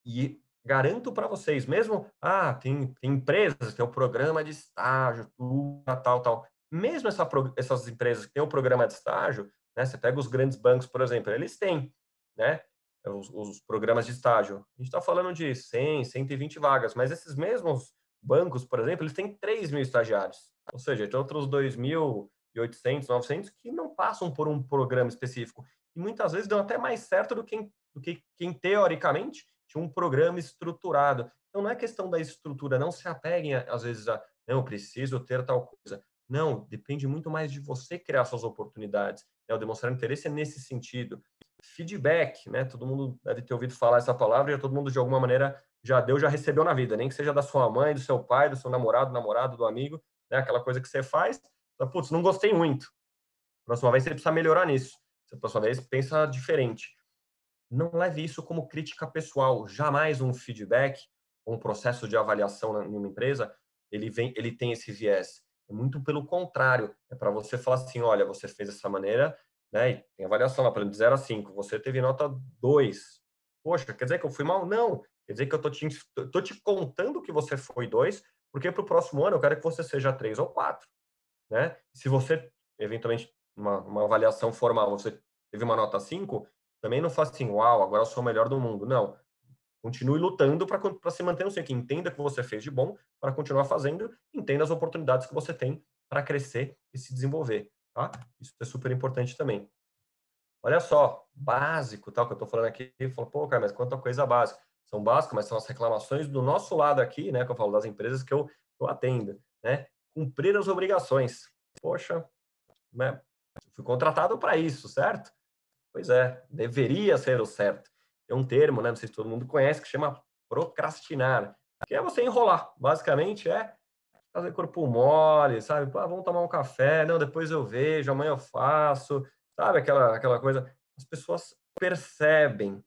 S3: E garanto para vocês, mesmo, ah, tem, tem empresas que tem o programa de estágio, tudo, tal, tal. Mesmo essa, essas empresas que têm o programa de estágio, né? Você pega os grandes bancos, por exemplo, eles têm, né? Os, os programas de estágio. A gente está falando de 100, 120 vagas, mas esses mesmos bancos, por exemplo, eles têm 3 mil estagiários. Ou seja, tem outros 2.800, 900 que não passam por um programa específico. E muitas vezes dão até mais certo do que, do que quem, teoricamente, tinha um programa estruturado. Então, não é questão da estrutura, não se apeguem, às vezes, a, não, preciso ter tal coisa. Não, depende muito mais de você criar suas oportunidades. Né? O demonstrar interesse é nesse sentido feedback, né? Todo mundo deve ter ouvido falar essa palavra e todo mundo de alguma maneira já deu, já recebeu na vida, nem que seja da sua mãe, do seu pai, do seu namorado, namorado, do amigo, né? Aquela coisa que você faz, putz, não gostei muito. Próxima vez você precisa melhorar nisso. Você próxima vez pensa diferente. Não leve isso como crítica pessoal. Jamais um feedback, um processo de avaliação em uma empresa, ele vem, ele tem esse viés. É muito pelo contrário. É para você falar assim, olha, você fez dessa maneira, né? E tem avaliação lá, por exemplo, de 0 a 5. Você teve nota 2. Poxa, quer dizer que eu fui mal? Não. Quer dizer que eu tô te, tô te contando que você foi 2, porque para o próximo ano eu quero que você seja 3 ou 4. Né? Se você, eventualmente, uma, uma avaliação formal, você teve uma nota 5, também não faça assim, uau, agora eu sou o melhor do mundo. Não. Continue lutando para se manter no 5. Entenda que você fez de bom para continuar fazendo, entenda as oportunidades que você tem para crescer e se desenvolver. Tá? Isso é super importante também. Olha só, básico, tal, que eu estou falando aqui, falo, pô, cara, mas quanta coisa básica. São básicas, mas são as reclamações do nosso lado aqui, né, que eu falo das empresas que eu, eu atendo, né? Cumprir as obrigações. Poxa, né? Fui contratado para isso, certo? Pois é, deveria ser o certo. Tem um termo, né, não sei se todo mundo conhece, que chama procrastinar, que é você enrolar. Basicamente é fazer corpo mole, sabe? Pô, vamos tomar um café, não, depois eu vejo, amanhã eu faço, sabe? Aquela, aquela coisa. As pessoas percebem,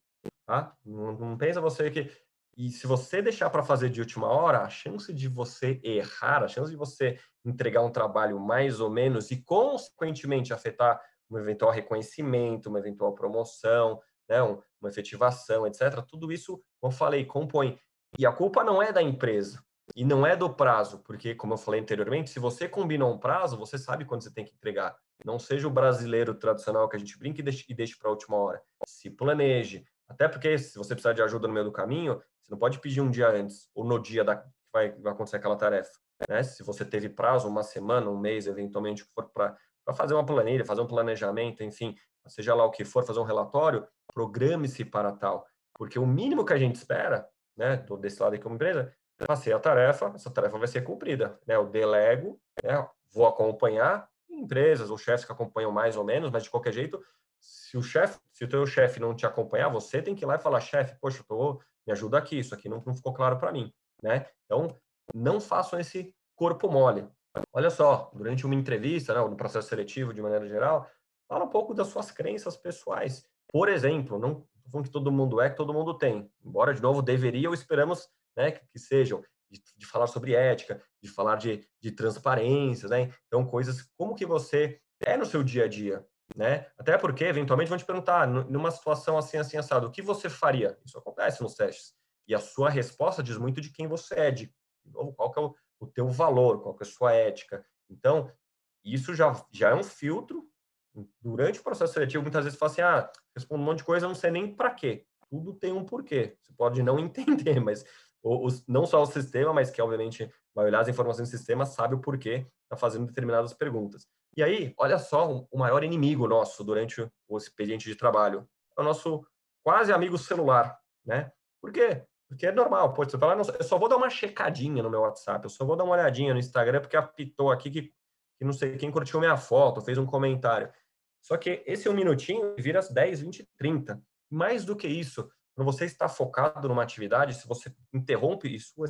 S3: tá? Não, não pensa você que. E se você deixar para fazer de última hora, a chance de você errar, a chance de você entregar um trabalho mais ou menos e, consequentemente, afetar um eventual reconhecimento, uma eventual promoção, né, uma efetivação, etc., tudo isso, como falei, compõe. E a culpa não é da empresa, e não é do prazo, porque, como eu falei anteriormente, se você combina um prazo, você sabe quando você tem que entregar. Não seja o brasileiro tradicional que a gente brinca e deixe, para a última hora. Se planeje. Até porque, se você precisar de ajuda no meio do caminho, você não pode pedir um dia antes, ou no dia da, que vai, vai acontecer aquela tarefa. Né? Se você teve prazo, uma semana, um mês, eventualmente, for para fazer uma planilha, fazer um planejamento, enfim, seja lá o que for, fazer um relatório, programe-se para tal. Porque o mínimo que a gente espera, né, desse lado aqui como empresa, passei a tarefa, essa tarefa vai ser cumprida, né? Eu delego, né? vou acompanhar empresas ou chefes que acompanham mais ou menos, mas de qualquer jeito, se o chefe, se o teu chefe não te acompanhar, você tem que ir lá e falar, chefe, poxa, tô, me ajuda aqui, isso aqui não, não ficou claro para mim, né? Então, não façam esse corpo mole. Olha só, durante uma entrevista, né, no processo seletivo de maneira geral, fala um pouco das suas crenças pessoais. Por exemplo, não falando que todo mundo é, que todo mundo tem. Embora, de novo, deveria ou esperamos né, que, que sejam. De, de, falar sobre ética, de falar de, de transparência, né? Então, coisas como que você é no seu dia a dia, né? Até porque, eventualmente, vão te perguntar, numa situação assim, assim, assado, o que você faria? Isso acontece nos testes. E a sua resposta diz muito de quem você é, de novo, qual que é o, o teu valor, qual que é a sua ética. Então, isso já, já é um filtro. Durante o processo seletivo, muitas vezes fala assim, ah, respondo um monte de coisa, não sei nem para quê. Tudo tem um porquê. Você pode não entender, mas os, não só o sistema, mas que, obviamente, vai olhar as informações do sistema, sabe o porquê está fazendo determinadas perguntas. E aí, olha só, o maior inimigo nosso durante o expediente de trabalho é o nosso quase amigo celular, né? Por quê? Porque é normal, pode você falar, eu só vou dar uma checadinha no meu WhatsApp, eu só vou dar uma olhadinha no Instagram porque apitou aqui que, que não sei quem curtiu minha foto, fez um comentário. Só que esse um minutinho vira 10, 20, 30. Mais do que isso, quando você está focado numa atividade, se você interrompe, isso é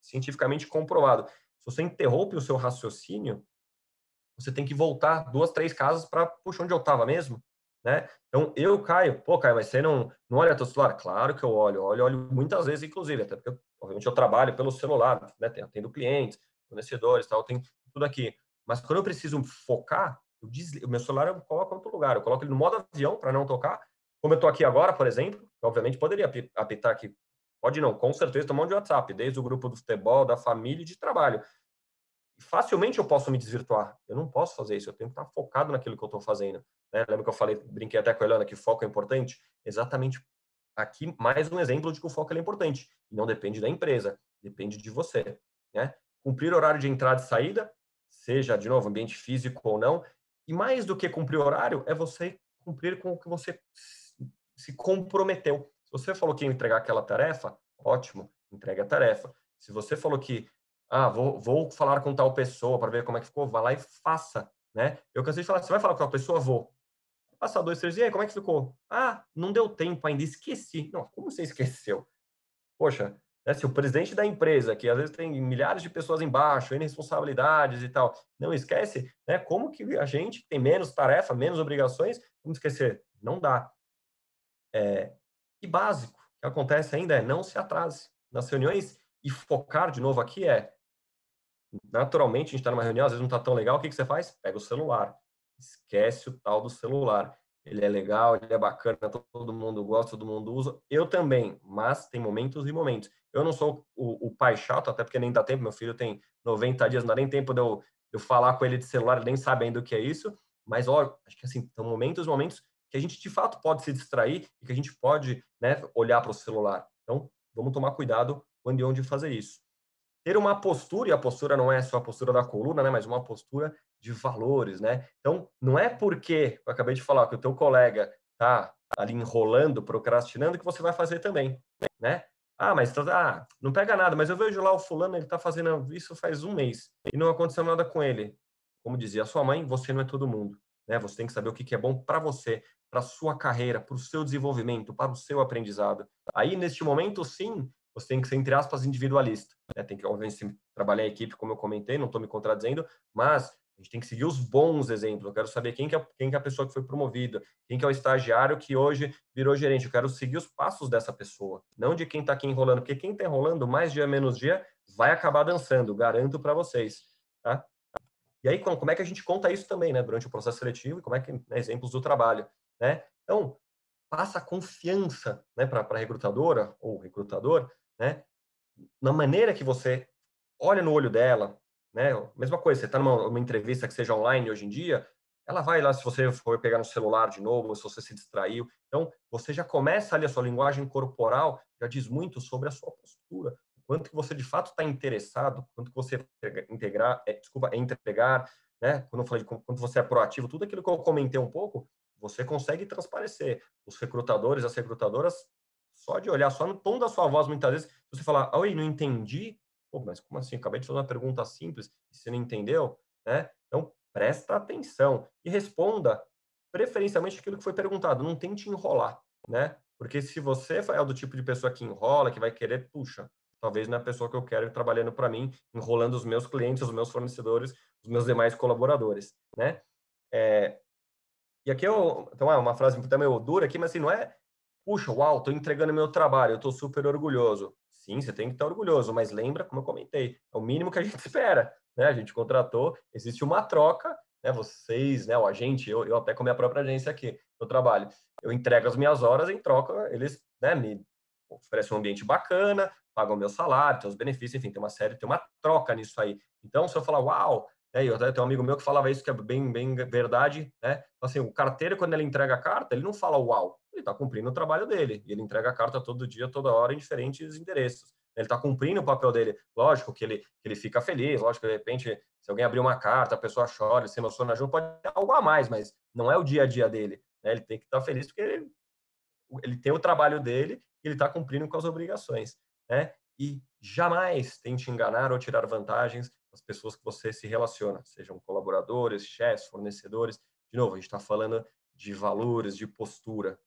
S3: cientificamente comprovado. Se você interrompe o seu raciocínio, você tem que voltar duas, três casas para puxar onde eu estava mesmo né? Então, eu, Caio, pô, Caio, mas você não, não olha teu celular? Claro que eu olho, olho, olho muitas vezes, inclusive, até porque, obviamente, eu trabalho pelo celular, né? Tendo clientes, fornecedores, tal, tem tudo aqui. Mas quando eu preciso focar, eu desligo, meu celular eu coloco em outro lugar, eu coloco ele no modo avião para não tocar. Como eu estou aqui agora, por exemplo, obviamente poderia apitar aqui, pode não, com certeza, tomar um de WhatsApp, desde o grupo do futebol, da família e de trabalho facilmente eu posso me desvirtuar. Eu não posso fazer isso, eu tenho que estar focado naquilo que eu estou fazendo. Né? Lembra que eu falei, brinquei até com a Helena, que foco é importante? Exatamente aqui, mais um exemplo de que o foco é importante. E não depende da empresa, depende de você. Né? Cumprir horário de entrada e saída, seja, de novo, ambiente físico ou não, e mais do que cumprir horário, é você cumprir com o que você se comprometeu. Se você falou que ia entregar aquela tarefa, ótimo, entregue a tarefa. Se você falou que ah, vou, vou falar com tal pessoa para ver como é que ficou, vá lá e faça, né? Eu cansei de falar, você vai falar com tal pessoa? Vou. Passar dois, três dias, como é que ficou? Ah, não deu tempo ainda, esqueci. Não, como você esqueceu? Poxa, né, se o presidente da empresa, que às vezes tem milhares de pessoas embaixo, N responsabilidades e tal, não esquece, né? Como que a gente tem menos tarefa, menos obrigações, como esquecer? Não dá. É, e básico, que acontece ainda é não se atrase nas reuniões e focar de novo aqui é naturalmente a gente está numa reunião, às vezes não está tão legal, o que, que você faz? Pega o celular. Esquece o tal do celular. Ele é legal, ele é bacana, todo mundo gosta, todo mundo usa. Eu também, mas tem momentos e momentos. Eu não sou o, o pai chato, até porque nem dá tempo, meu filho tem 90 dias, não dá nem tempo de eu, de eu falar com ele de celular, nem sabendo o que é isso. Mas, ó, acho que assim, são momentos e momentos que a gente de fato pode se distrair e que a gente pode né, olhar para o celular. Então, vamos tomar cuidado quando e onde fazer isso ter uma postura, e a postura não é só a postura da coluna, né, mas uma postura de valores, né? Então, não é porque, eu acabei de falar, que o teu colega tá ali enrolando, procrastinando, que você vai fazer também, né? Ah, mas tá, ah, não pega nada, mas eu vejo lá o fulano, ele tá fazendo isso faz um mês e não aconteceu nada com ele. Como dizia sua mãe, você não é todo mundo, né? Você tem que saber o que é bom para você, para sua carreira, para o seu desenvolvimento, para o seu aprendizado. Aí, neste momento, sim, você tem que ser, entre aspas, individualista. Né? Tem que, obviamente, trabalhar em equipe, como eu comentei, não estou me contradizendo, mas a gente tem que seguir os bons exemplos. Eu quero saber quem que, é, quem que é a pessoa que foi promovida, quem que é o estagiário que hoje virou gerente. Eu quero seguir os passos dessa pessoa, não de quem está aqui enrolando, porque quem está enrolando mais dia menos dia vai acabar dançando, garanto para vocês. Tá? E aí, como é que a gente conta isso também, né, durante o processo seletivo e como é que, né, exemplos do trabalho, né? Então, passa confiança, né, para a recrutadora ou recrutador né? Na maneira que você olha no olho dela, né? Mesma coisa, você está numa entrevista que seja online hoje em dia, ela vai lá se você for pegar no celular de novo, se você se distraiu. Então, você já começa ali a sua linguagem corporal, já diz muito sobre a sua postura, quanto que você de fato está interessado, quanto que você integrar, é, desculpa, é entregar, né? Quando eu falei de quanto você é proativo, tudo aquilo que eu comentei um pouco, você consegue transparecer. Os recrutadores, as recrutadoras só de olhar, só no tom da sua voz, muitas vezes, você falar, oi, não entendi, Pô, mas como assim? Acabei de fazer uma pergunta simples e você não entendeu, né? Então, presta atenção e responda preferencialmente aquilo que foi perguntado. Não tente enrolar, né? Porque se você é do tipo de pessoa que enrola, que vai querer, puxa, talvez não é a pessoa que eu quero trabalhando para mim, enrolando os meus clientes, os meus fornecedores, os meus demais colaboradores, né? É, e aqui eu, então é uma frase até meio dura aqui, mas assim, não é, puxa, uau, estou entregando meu trabalho, eu estou super orgulhoso. Sim, você tem que estar orgulhoso, mas lembra, como eu comentei, é o mínimo que a gente espera, né? A gente contratou, existe uma troca, né? Vocês, né? O agente, eu, eu até com a minha própria agência aqui no trabalho, eu entrego as minhas horas em troca, eles, né? Me oferecem um ambiente bacana, pagam meu salário, tem os benefícios, enfim, tem uma série, tem uma troca nisso aí. Então, se eu falar, uau, né, eu até tenho um amigo meu que falava isso, que é bem, bem verdade, né? Assim, o carteiro, quando ele entrega a carta, ele não fala uau, ele está cumprindo o trabalho dele. E ele entrega a carta todo dia, toda hora, em diferentes endereços. Ele está cumprindo o papel dele. Lógico que ele, que ele fica feliz, lógico que de repente, se alguém abrir uma carta, a pessoa chora, se emociona junto, pode ter algo a mais, mas não é o dia a dia dele. Né? Ele tem que estar tá feliz porque ele, ele tem o trabalho dele e ele está cumprindo com as obrigações. Né? E jamais tente enganar ou tirar vantagens das pessoas que você se relaciona, sejam colaboradores, chefes, fornecedores. De novo, a gente está falando de valores, de postura.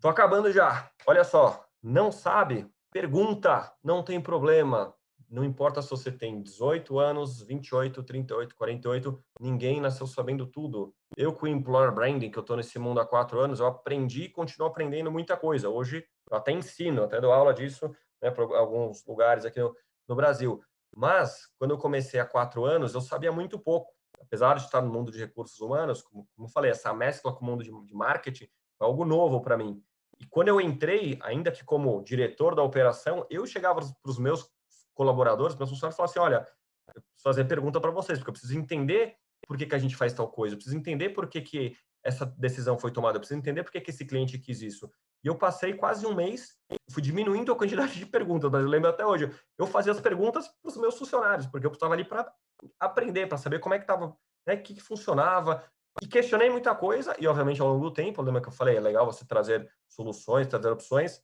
S3: Tô acabando já. Olha só, não sabe? Pergunta, não tem problema. Não importa se você tem 18 anos, 28, 38, 48, ninguém nasceu sabendo tudo. Eu com o Employer Branding, que eu estou nesse mundo há quatro anos, eu aprendi e continuo aprendendo muita coisa. Hoje eu até ensino, até dou aula disso né, para alguns lugares aqui no, no Brasil. Mas, quando eu comecei há quatro anos, eu sabia muito pouco. Apesar de estar no mundo de recursos humanos, como, como falei, essa mescla com o mundo de, de marketing foi algo novo para mim. E quando eu entrei, ainda que como diretor da operação, eu chegava para os meus colaboradores, meus funcionários, e falava assim: olha, eu preciso fazer pergunta para vocês, porque eu preciso entender por que, que a gente faz tal coisa, eu preciso entender por que, que essa decisão foi tomada, eu preciso entender por que, que esse cliente quis isso. E eu passei quase um mês, fui diminuindo a quantidade de perguntas, mas eu lembro até hoje. Eu fazia as perguntas para os meus funcionários, porque eu estava ali para aprender, para saber como é que estava, né, que, que funcionava, e questionei muita coisa, e obviamente ao longo do tempo, lembra que eu falei, é legal você trazer soluções, trazer opções,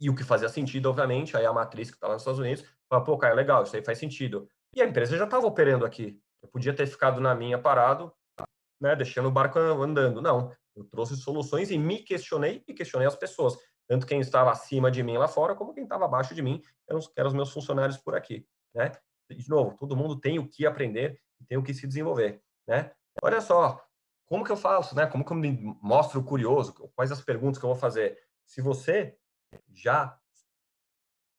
S3: e o que fazia sentido, obviamente, aí a matriz que está lá nos Estados Unidos, fala, pô, cara, legal, isso aí faz sentido. E a empresa já estava operando aqui. Eu podia ter ficado na minha parado, né, deixando o barco andando. Não, eu trouxe soluções e me questionei e questionei as pessoas, tanto quem estava acima de mim lá fora, como quem estava abaixo de mim, que eram, que eram os meus funcionários por aqui, né? De novo, todo mundo tem o que aprender e tem o que se desenvolver, né? Olha só, como que eu faço, né? Como que eu me mostro curioso? Quais as perguntas que eu vou fazer? Se você já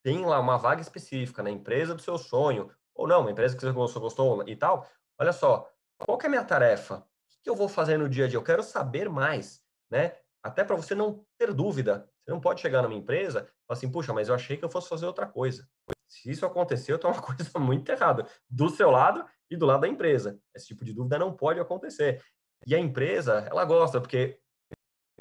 S3: tem lá uma vaga específica na empresa do seu sonho, ou não, uma empresa que você gostou, e tal, olha só, qual que é a minha tarefa? Que eu vou fazer no dia a dia? Eu quero saber mais, né? Até para você não ter dúvida. Você não pode chegar numa empresa e falar assim, puxa, mas eu achei que eu fosse fazer outra coisa. Se isso aconteceu, tem uma coisa muito errada do seu lado e do lado da empresa. Esse tipo de dúvida não pode acontecer. E a empresa, ela gosta, porque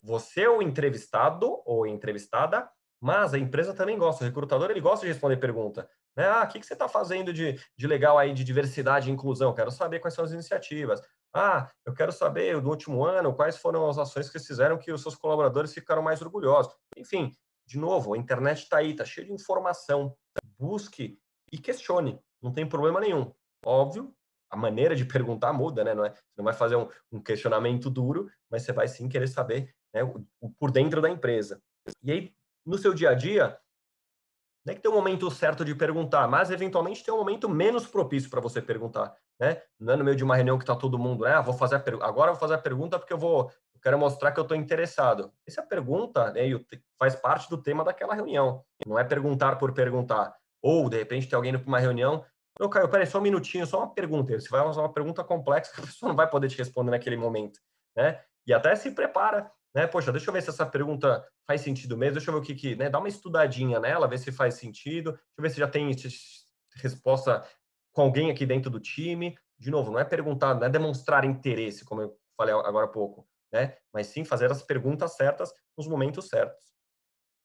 S3: você é o entrevistado ou entrevistada, mas a empresa também gosta. O recrutador, ele gosta de responder pergunta. Né? Ah, o que, que você está fazendo de, de legal aí de diversidade e inclusão? Quero saber quais são as iniciativas. Ah, eu quero saber, no último ano, quais foram as ações que fizeram que os seus colaboradores ficaram mais orgulhosos. Enfim, de novo, a internet está aí, está cheia de informação. Busque e questione, não tem problema nenhum. Óbvio a maneira de perguntar muda, né? Não é, você não vai fazer um, um questionamento duro, mas você vai sim querer saber né, o, o, por dentro da empresa. E aí, no seu dia a dia, não é que tem um momento certo de perguntar, mas eventualmente tem um momento menos propício para você perguntar, né? Não é no meio de uma reunião que está todo mundo, né? Ah, vou fazer a agora vou fazer a pergunta porque eu vou, eu quero mostrar que eu estou interessado. Essa pergunta né, faz parte do tema daquela reunião. Não é perguntar por perguntar. Ou, de repente, tem alguém indo para uma reunião, Ô, Caio, peraí, só um minutinho, só uma pergunta. Você vai fazer uma pergunta complexa que a pessoa não vai poder te responder naquele momento, né? E até se prepara, né? Poxa, deixa eu ver se essa pergunta faz sentido mesmo, deixa eu ver o que que, né? Dá uma estudadinha nela, ver se faz sentido, deixa eu ver se já tem resposta com alguém aqui dentro do time. De novo, não é perguntar, não é demonstrar interesse, como eu falei agora há pouco, né? Mas sim fazer as perguntas certas nos momentos certos.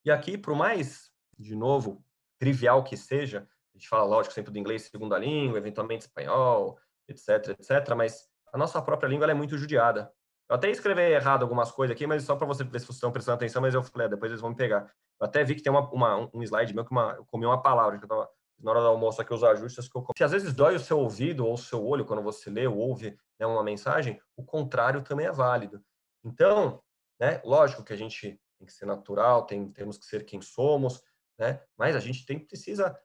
S3: E aqui, por mais, de novo, trivial que seja, a gente fala, lógico, sempre do inglês segunda língua, eventualmente espanhol, etc, etc, mas a nossa própria língua é muito judiada. Eu até escrevi errado algumas coisas aqui, mas só para você ver se vocês estão prestando atenção, mas eu falei, ah, depois eles vão me pegar. Eu até vi que tem uma, uma um slide meu que uma, eu comi uma palavra, que eu tava, na hora do almoço aqui, os ajustes que eu Se às vezes dói o seu ouvido ou o seu olho quando você lê ou ouve né, uma mensagem, o contrário também é válido. Então, né, lógico que a gente tem que ser natural, tem, temos que ser quem somos, né, mas a gente tem precisa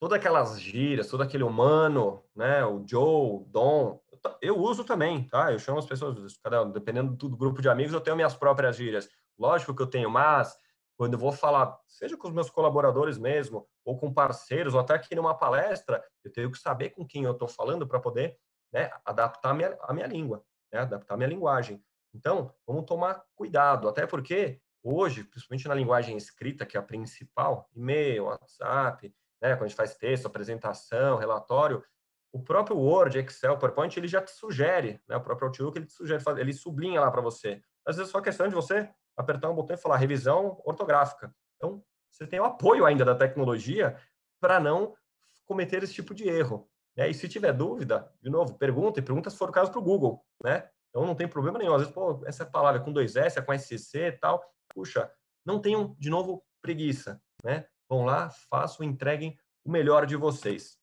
S3: todas aquelas gírias, todo aquele humano, né, o Joe, o Dom, eu uso também, tá? Eu chamo as pessoas, cada, dependendo do grupo de amigos, eu tenho minhas próprias gírias. Lógico que eu tenho, mas quando eu vou falar, seja com os meus colaboradores mesmo, ou com parceiros, ou até aqui numa palestra, eu tenho que saber com quem eu estou falando para poder né, adaptar a minha, a minha língua, né, adaptar a minha linguagem. Então, vamos tomar cuidado, até porque hoje, principalmente na linguagem escrita, que é a principal, e-mail, WhatsApp, né, quando a gente faz texto, apresentação, relatório, o próprio Word, Excel, PowerPoint, ele já te sugere, né, o próprio Outlook, ele te sugere, ele sublinha lá para você. Às vezes é só questão de você apertar um botão e falar revisão ortográfica. Então, você tem o apoio ainda da tecnologia para não cometer esse tipo de erro. Né? E se tiver dúvida, de novo, pergunta, e pergunta se for o caso para o Google, né? Então não tem problema nenhum. Às vezes, pô, essa palavra com dois S, é com SCC e tal. Puxa, não tenham, de novo, preguiça, né? Vão lá, façam, entreguem o melhor de vocês.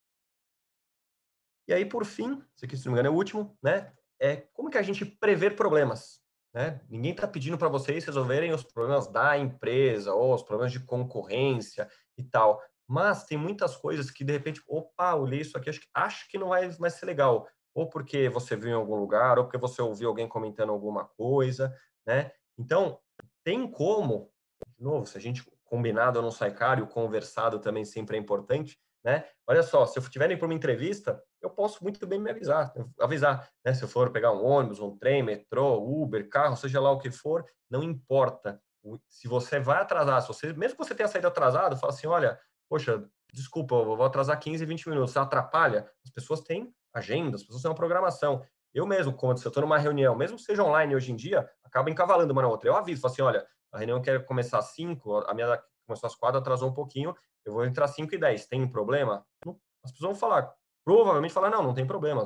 S3: E aí, por fim, esse aqui, se não me engano, é o último, né? É como que a gente prever problemas, né? Ninguém está pedindo para vocês resolverem os problemas da empresa ou os problemas de concorrência e tal. Mas tem muitas coisas que, de repente, opa, li isso aqui, acho que, acho que não vai, vai ser legal. Ou porque você viu em algum lugar, ou porque você ouviu alguém comentando alguma coisa, né? Então, tem como, de novo, se a gente combinado não sai caro e o conversado também sempre é importante, né? Olha só, se eu tiverem para uma entrevista, eu posso muito bem me avisar, avisar, né? Se eu for pegar um ônibus, um trem, metrô, Uber, carro, seja lá o que for, não importa. Se você vai atrasar, se você, mesmo que você tenha saído atrasado, fala assim, olha, poxa, desculpa, eu vou atrasar 15, 20 minutos, atrapalha? As pessoas têm agenda, as pessoas têm uma programação. Eu mesmo, quando se eu estou numa reunião, mesmo que seja online hoje em dia, acaba encavalando uma na outra. Eu aviso, falo assim, olha, a reunião quer começar às 5, a minha começou às 4, atrasou um pouquinho, eu vou entrar às 5 e 10. Tem problema? As pessoas vão falar, provavelmente falar, não, não tem problema.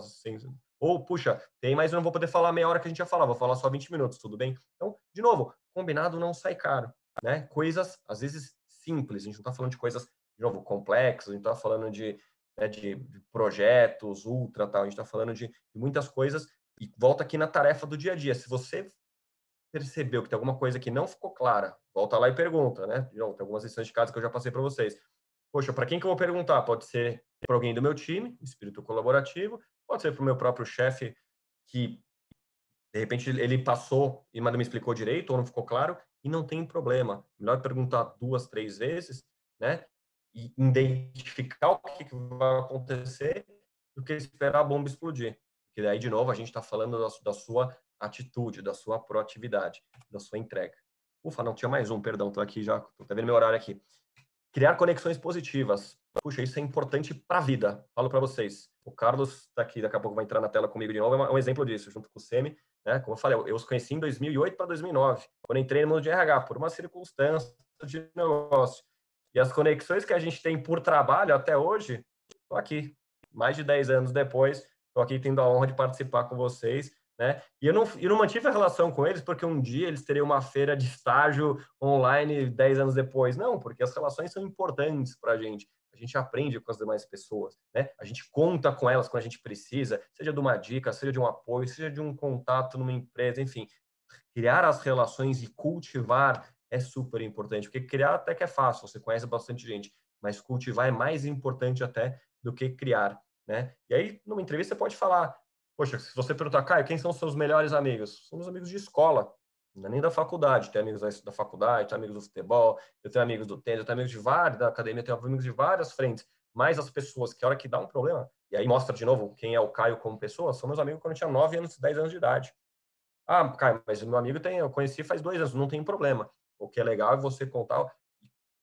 S3: Ou, puxa, tem, mas eu não vou poder falar meia hora que a gente ia falar, vou falar só 20 minutos, tudo bem? Então, de novo, combinado não sai caro, né? Coisas, às vezes, simples. A gente não está falando de coisas, de novo, complexas, a gente está falando de, né, de, projetos, ultra, tal. A gente está falando de, de muitas coisas e volta aqui na tarefa do dia a dia. Se você percebeu que tem alguma coisa que não ficou clara, volta lá e pergunta, né? tem algumas lições de casa que eu já passei para vocês. Poxa, para quem que eu vou perguntar? Pode ser para alguém do meu time, espírito colaborativo, pode ser para o meu próprio chefe que de repente ele passou e não me explicou direito ou não ficou claro e não tem problema. Melhor perguntar duas, três vezes, né? E identificar o que, que vai acontecer do que esperar a bomba explodir. Porque daí, de novo, a gente está falando da, da sua atitude, da sua proatividade, da sua entrega. Ufa, não, tinha mais um, perdão, estou aqui já, estou vendo meu horário aqui. Criar conexões positivas. Puxa, isso é importante para a vida. Falo para vocês. O Carlos está aqui, daqui a pouco vai entrar na tela comigo de novo, é um exemplo disso, junto com o Semi. Né? Como eu falei, eu os conheci em 2008 para 2009, quando entrei no mundo de RH, por uma circunstância de negócio. E as conexões que a gente tem por trabalho até hoje, estou aqui, mais de 10 anos depois, estou aqui tendo a honra de participar com vocês né? E eu não, eu não mantive a relação com eles porque um dia eles teriam uma feira de estágio online dez anos depois. Não, porque as relações são importantes para a gente. A gente aprende com as demais pessoas, né? A gente conta com elas quando a gente precisa, seja de uma dica, seja de um apoio, seja de um contato numa empresa, enfim. Criar as relações e cultivar é super importante, porque criar até que é fácil, você conhece bastante gente, mas cultivar é mais importante até do que criar, né? E aí, numa entrevista, você pode falar, Poxa, se você perguntar, Caio, quem são os seus melhores amigos? Somos amigos de escola, não é nem da faculdade. Tem amigos da faculdade, tem amigos do futebol, eu tenho amigos do tênis, eu tenho amigos de várias, da academia, eu tenho amigos de várias frentes. Mas as pessoas que a hora que dá um problema, e aí mostra de novo quem é o Caio como pessoa, são meus amigos quando eu tinha 9 anos, 10 anos de idade. Ah, Caio, mas meu amigo tem, eu conheci faz dois anos, não tem problema. O que é legal é você contar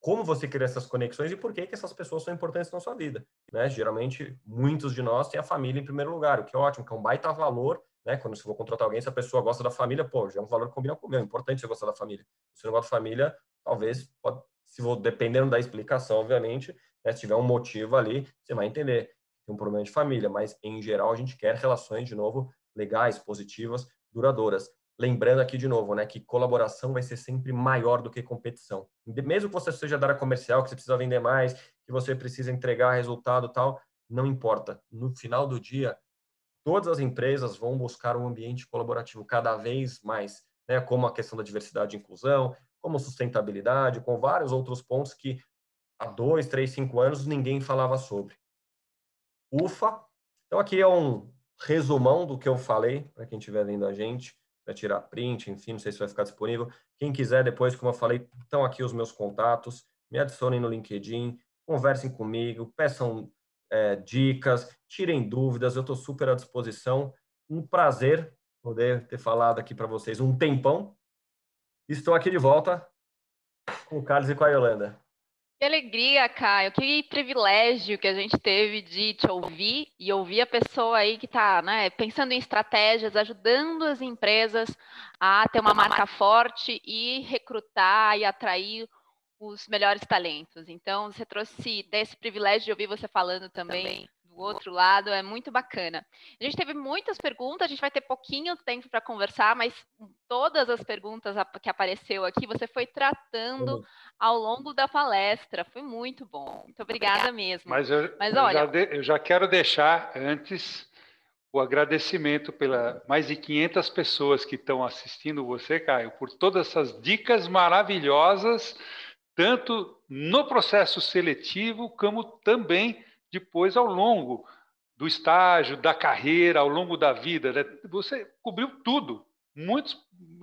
S3: como você cria essas conexões e por que, que essas pessoas são importantes na sua vida. Né? Geralmente, muitos de nós têm a família em primeiro lugar, o que é ótimo, que é um baita valor. Né? Quando você for contratar alguém, se a pessoa gosta da família, pô, já é um valor que combina com o meu. É importante você gostar da família. Se não gosta da família, talvez, pode, se for, dependendo da explicação, obviamente, né? se tiver um motivo ali, você vai entender. Tem um problema de família, mas em geral a gente quer relações, de novo, legais, positivas, duradouras. Lembrando aqui de novo, né, que colaboração vai ser sempre maior do que competição. Mesmo que você seja da área comercial, que você precisa vender mais, que você precisa entregar resultado tal, não importa. No final do dia, todas as empresas vão buscar um ambiente colaborativo cada vez mais, né, como a questão da diversidade e inclusão, como sustentabilidade, com vários outros pontos que há dois, três, cinco anos ninguém falava sobre. Ufa! Então aqui é um resumão do que eu falei para quem estiver vendo a gente, tirar print, enfim, não sei se vai ficar disponível. Quem quiser depois, como eu falei, estão aqui os meus contatos, me adicionem no LinkedIn, conversem comigo, peçam é, dicas, tirem dúvidas, eu estou super à disposição. Um prazer poder ter falado aqui para vocês um tempão. Estou aqui de volta com o Carlos e com a Yolanda.
S1: Que alegria, Caio. Que privilégio que a gente teve de te ouvir e ouvir a pessoa aí que está né, pensando em estratégias, ajudando as empresas a ter uma marca forte e recrutar e atrair os melhores talentos. Então, você trouxe desse privilégio de ouvir você falando também, também. Do outro lado, é muito bacana. A gente teve muitas perguntas, a gente vai ter pouquinho tempo para conversar, mas todas as perguntas que apareceu aqui, você foi tratando ao longo da palestra. Foi muito bom. Muito obrigada mesmo.
S2: Mas eu, mas, olha, eu, já, de, eu já quero deixar antes o agradecimento pela mais de 500 pessoas que estão assistindo você, Caio, por todas essas dicas maravilhosas tanto no processo seletivo, como também depois ao longo do estágio, da carreira, ao longo da vida. Né? Você cobriu tudo. Muitos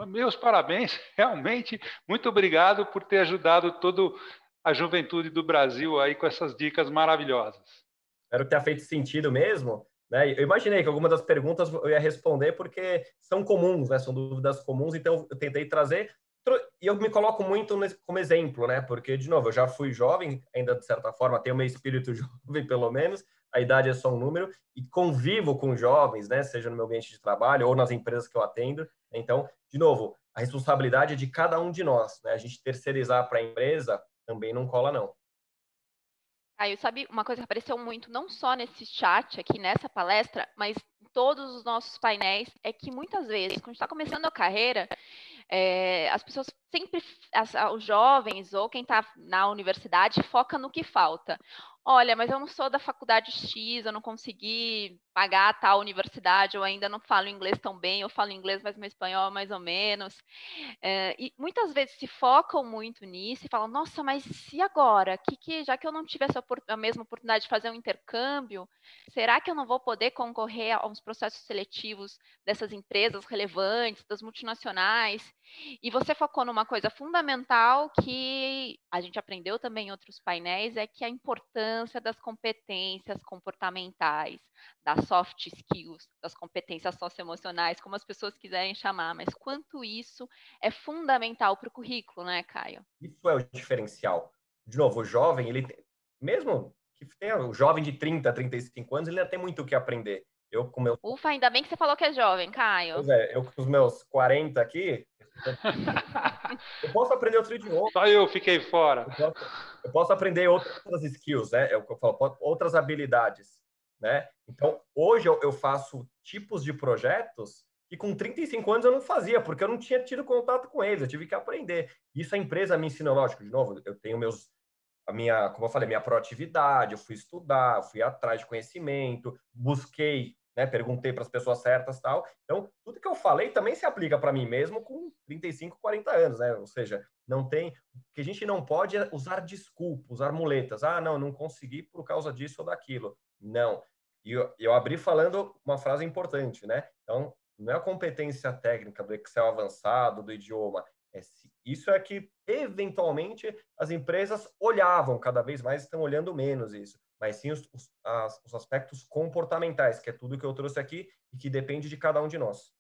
S2: meus parabéns, realmente. Muito obrigado por ter ajudado toda a juventude do Brasil aí com essas dicas maravilhosas.
S3: Espero que tenha feito sentido mesmo. Né? Eu imaginei que algumas das perguntas eu ia responder porque são comuns, né? são dúvidas comuns, então eu tentei trazer e eu me coloco muito como exemplo, né? Porque, de novo, eu já fui jovem, ainda de certa forma, tenho meu espírito jovem, pelo menos, a idade é só um número, e convivo com jovens, né? Seja no meu ambiente de trabalho ou nas empresas que eu atendo. Então, de novo, a responsabilidade é de cada um de nós, né? A gente terceirizar para a empresa também não cola, não.
S1: Caio, sabe uma coisa que apareceu muito, não só nesse chat aqui, nessa palestra, mas em todos os nossos painéis, é que muitas vezes, quando está começando a carreira, é, as pessoas sempre, as, os jovens ou quem está na universidade, foca no que falta olha, mas eu não sou da faculdade X, eu não consegui pagar a tal universidade, eu ainda não falo inglês tão bem, eu falo inglês, mas meu espanhol mais ou menos. É, e muitas vezes se focam muito nisso e falam, nossa, mas e agora? Que, que, já que eu não tive essa, a mesma oportunidade de fazer um intercâmbio, será que eu não vou poder concorrer aos processos seletivos dessas empresas relevantes, das multinacionais? E você focou numa coisa fundamental que a gente aprendeu também em outros painéis, é que a importância das competências comportamentais, das soft skills, das competências socioemocionais, como as pessoas quiserem chamar, mas quanto isso é fundamental para o currículo, né, Caio?
S3: Isso é o diferencial. De novo, o jovem, ele mesmo que tenha o jovem de 30, 35 anos, ele ainda tem muito o que aprender. Eu com meu
S1: Ufa, ainda bem que você falou que é jovem, Caio.
S3: Pois é, eu com os meus 40 aqui, eu posso aprender outro idioma.
S2: Só eu fiquei fora.
S3: Eu posso, eu posso aprender outras skills, né? Eu, eu falo, outras habilidades, né? Então, hoje eu, eu faço tipos de projetos que com 35 anos eu não fazia, porque eu não tinha tido contato com eles, eu tive que aprender. Isso a empresa me ensinou, lógico, de novo, eu tenho meus a minha, como eu falei, minha proatividade, eu fui estudar, fui atrás de conhecimento, busquei né? Perguntei para as pessoas certas tal. Então, tudo que eu falei também se aplica para mim mesmo com 35, 40 anos, né? Ou seja, não tem. que a gente não pode é usar desculpas, usar muletas. Ah, não, não consegui por causa disso ou daquilo. Não. E eu, eu abri falando uma frase importante, né? Então, não é a competência técnica do Excel avançado, do idioma. É, isso é que, eventualmente, as empresas olhavam, cada vez mais estão olhando menos isso mas sim os, os, as, os aspectos comportamentais, que é tudo que eu trouxe aqui e que depende de cada um de nós.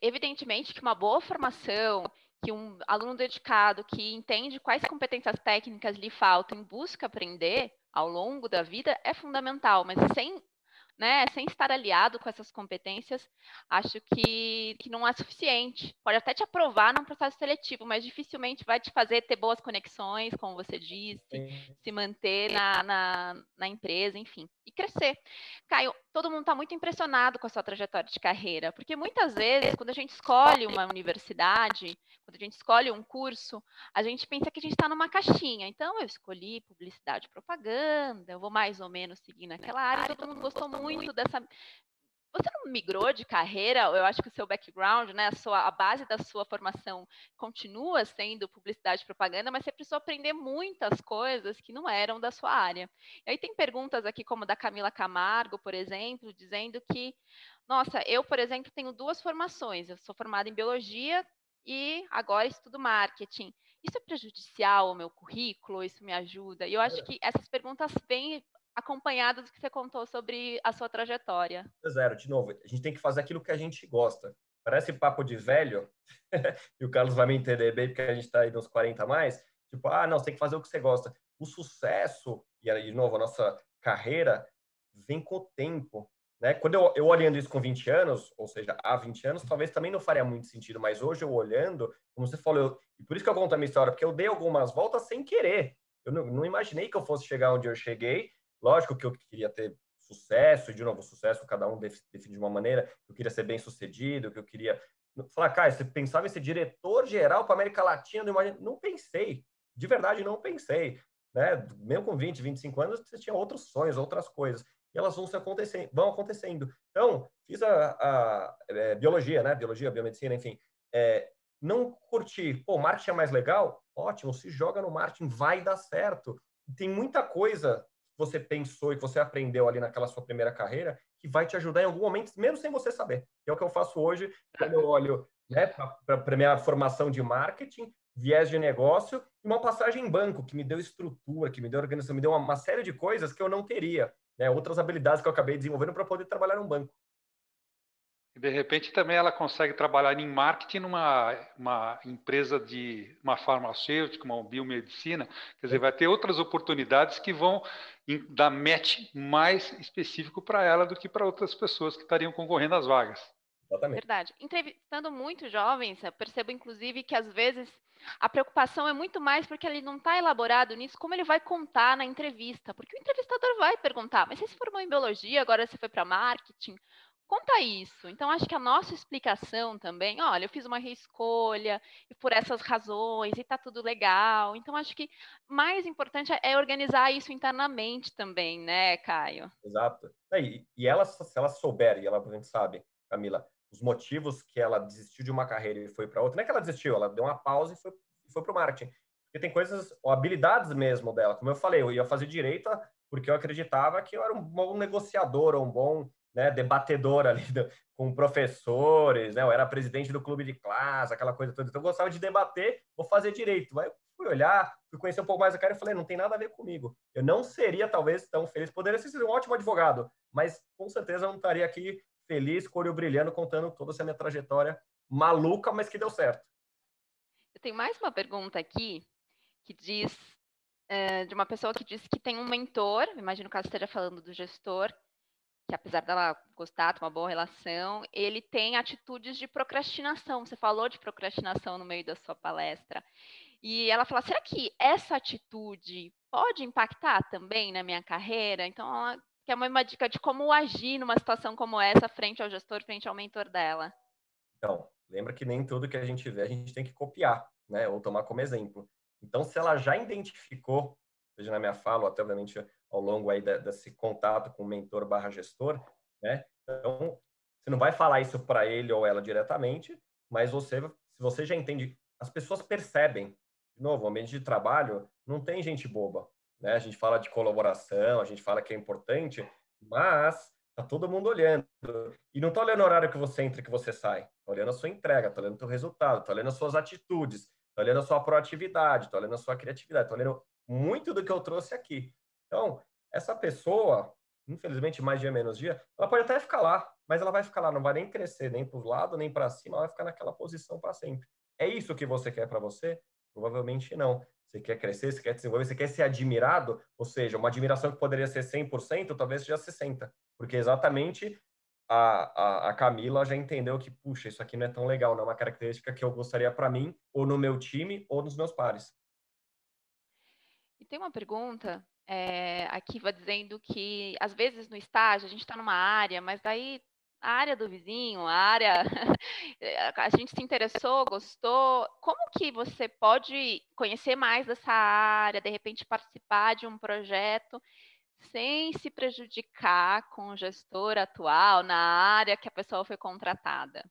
S1: Evidentemente que uma boa formação, que um aluno dedicado que entende quais competências técnicas lhe faltam e busca aprender ao longo da vida é fundamental, mas sem né, sem estar aliado com essas competências, acho que, que não é suficiente. Pode até te aprovar num processo seletivo, mas dificilmente vai te fazer ter boas conexões, como você disse, Sim. se manter na, na, na, empresa, enfim. E crescer. Caio, todo mundo está muito impressionado com a sua trajetória de carreira, porque muitas vezes, quando a gente escolhe uma universidade, quando a gente escolhe um curso, a gente pensa que a gente está numa caixinha. Então, eu escolhi publicidade e propaganda, eu vou mais ou menos seguir naquela área, todo mundo gostou muito dessa você não migrou de carreira? Eu acho que o seu background, né, a, sua, a base da sua formação continua sendo publicidade e propaganda, mas você precisou aprender muitas coisas que não eram da sua área. E aí tem perguntas aqui, como da Camila Camargo, por exemplo, dizendo que, nossa, eu, por exemplo, tenho duas formações. Eu sou formada em biologia e agora estudo marketing. Isso é prejudicial ao meu currículo? Isso me ajuda? E eu acho que essas perguntas vêm acompanhado do que você contou sobre a sua trajetória.
S3: Zero, de novo, a gente tem que fazer aquilo que a gente gosta. Parece papo de velho, e o Carlos vai me entender bem, porque a gente está aí nos 40 a mais. Tipo, ah, não, você tem que fazer o que você gosta. O sucesso, e de novo, a nossa carreira vem com o tempo. Né? Quando eu, eu olhando isso com 20 anos, ou seja, há 20 anos, talvez também não faria muito sentido, mas hoje eu olhando, como você falou, e por isso que eu conto a minha história, porque eu dei algumas voltas sem querer. Eu não, não imaginei que eu fosse chegar onde eu cheguei, Lógico que eu queria ter sucesso, e de novo, sucesso cada um define de uma maneira, eu queria ser bem sucedido, que eu queria. Falar, cara, você pensava em ser diretor geral para América Latina? Não pensei, de verdade não pensei. Né? Mesmo com 20, 25 anos, você tinha outros sonhos, outras coisas. E elas vão se acontecendo, vão acontecendo. Então, fiz a, a, é, biologia, né? Biologia, biomedicina, enfim. É, não curti, pô, marketing é mais legal? Ótimo, se joga no marketing, vai dar certo. Tem muita coisa você pensou e que você aprendeu ali naquela sua primeira carreira que vai te ajudar em algum momento, mesmo sem você saber. É o que eu faço hoje quando eu olho né, para a minha formação de marketing, viés de negócio e uma passagem em banco que me deu estrutura, que me deu organização, me deu uma, uma série de coisas que eu não teria. Né, outras habilidades que eu acabei desenvolvendo para poder trabalhar num banco.
S2: E de repente também ela consegue trabalhar em marketing numa uma empresa de uma farmacêutica, uma biomedicina, quer dizer, vai ter outras oportunidades que vão dar match mais específico para ela do que para outras pessoas que estariam concorrendo às vagas.
S1: Exatamente. Verdade. Entrevistando muitos jovens, eu percebo inclusive que às vezes a preocupação é muito mais porque ele não está elaborado nisso, como ele vai contar na entrevista. Porque o entrevistador vai perguntar, mas você se formou em biologia, agora você foi para marketing, conta isso. Então, acho que a nossa explicação também, olha, eu fiz uma reescolha e por essas razões e tá tudo legal. Então, acho que mais importante é organizar isso internamente também, né, Caio?
S3: Exato. E, e ela, se ela souber, e ela, por sabe, Camila, os motivos que ela desistiu de uma carreira e foi para outra, não é que ela desistiu, ela deu uma pausa e foi, foi para o marketing. Porque tem coisas, ou habilidades mesmo dela. Como eu falei, eu ia fazer direito porque eu acreditava que eu era um bom negociador, ou um bom né, debatedor ali do, com professores, né? Eu era presidente do clube de classe, aquela coisa toda. Então eu gostava de debater, vou fazer direito. Aí eu fui olhar, fui conhecer um pouco mais a cara e falei, não tem nada a ver comigo. Eu não seria talvez tão feliz, poderia ser um ótimo advogado, mas com certeza não estaria aqui feliz, cor brilhando, contando toda essa minha trajetória maluca, mas que deu certo.
S1: Eu tenho mais uma pergunta aqui que diz é, de uma pessoa que disse que tem um mentor, imagino que ela esteja falando do gestor, que apesar dela gostar, ter uma boa relação, ele tem atitudes de procrastinação. Você falou de procrastinação no meio da sua palestra. E ela fala: será que essa atitude pode impactar também na minha carreira? Então, ela quer uma dica de como agir numa situação como essa, frente ao gestor, frente ao mentor dela.
S3: Então, lembra que nem tudo que a gente vê a gente tem que copiar, né? Ou tomar como exemplo. Então, se ela já identificou, seja na minha fala, ou até obviamente ao longo aí desse contato com o mentor barra gestor, né? Então, você não vai falar isso para ele ou ela diretamente, mas você, se você já entende, as pessoas percebem. De novo, o ambiente de trabalho não tem gente boba, né? A gente fala de colaboração, a gente fala que é importante, mas tá todo mundo olhando. E não tá olhando o horário que você entra e que você sai. Tá olhando a sua entrega, tá olhando o teu resultado, tá olhando as suas atitudes, tá olhando a sua proatividade, tá olhando a sua criatividade, tá olhando muito do que eu trouxe aqui. Então, essa pessoa, infelizmente, mais dia menos dia, ela pode até ficar lá, mas ela vai ficar lá, não vai nem crescer nem para o lado, nem para cima, ela vai ficar naquela posição para sempre. É isso que você quer para você? Provavelmente não. Você quer crescer, você quer desenvolver, você quer ser admirado, ou seja, uma admiração que poderia ser 100%, talvez seja 60%, porque exatamente a, a, a, Camila já entendeu que, puxa, isso aqui não é tão legal, não é uma característica que eu gostaria para mim, ou no meu time, ou nos meus pares.
S1: E tem uma pergunta é, aqui vai dizendo que às vezes no estágio a gente está numa área, mas daí a área do vizinho, a área a gente se interessou, gostou. Como que você pode conhecer mais dessa área, de repente participar de um projeto sem se prejudicar com o gestor atual na área que a pessoa foi contratada?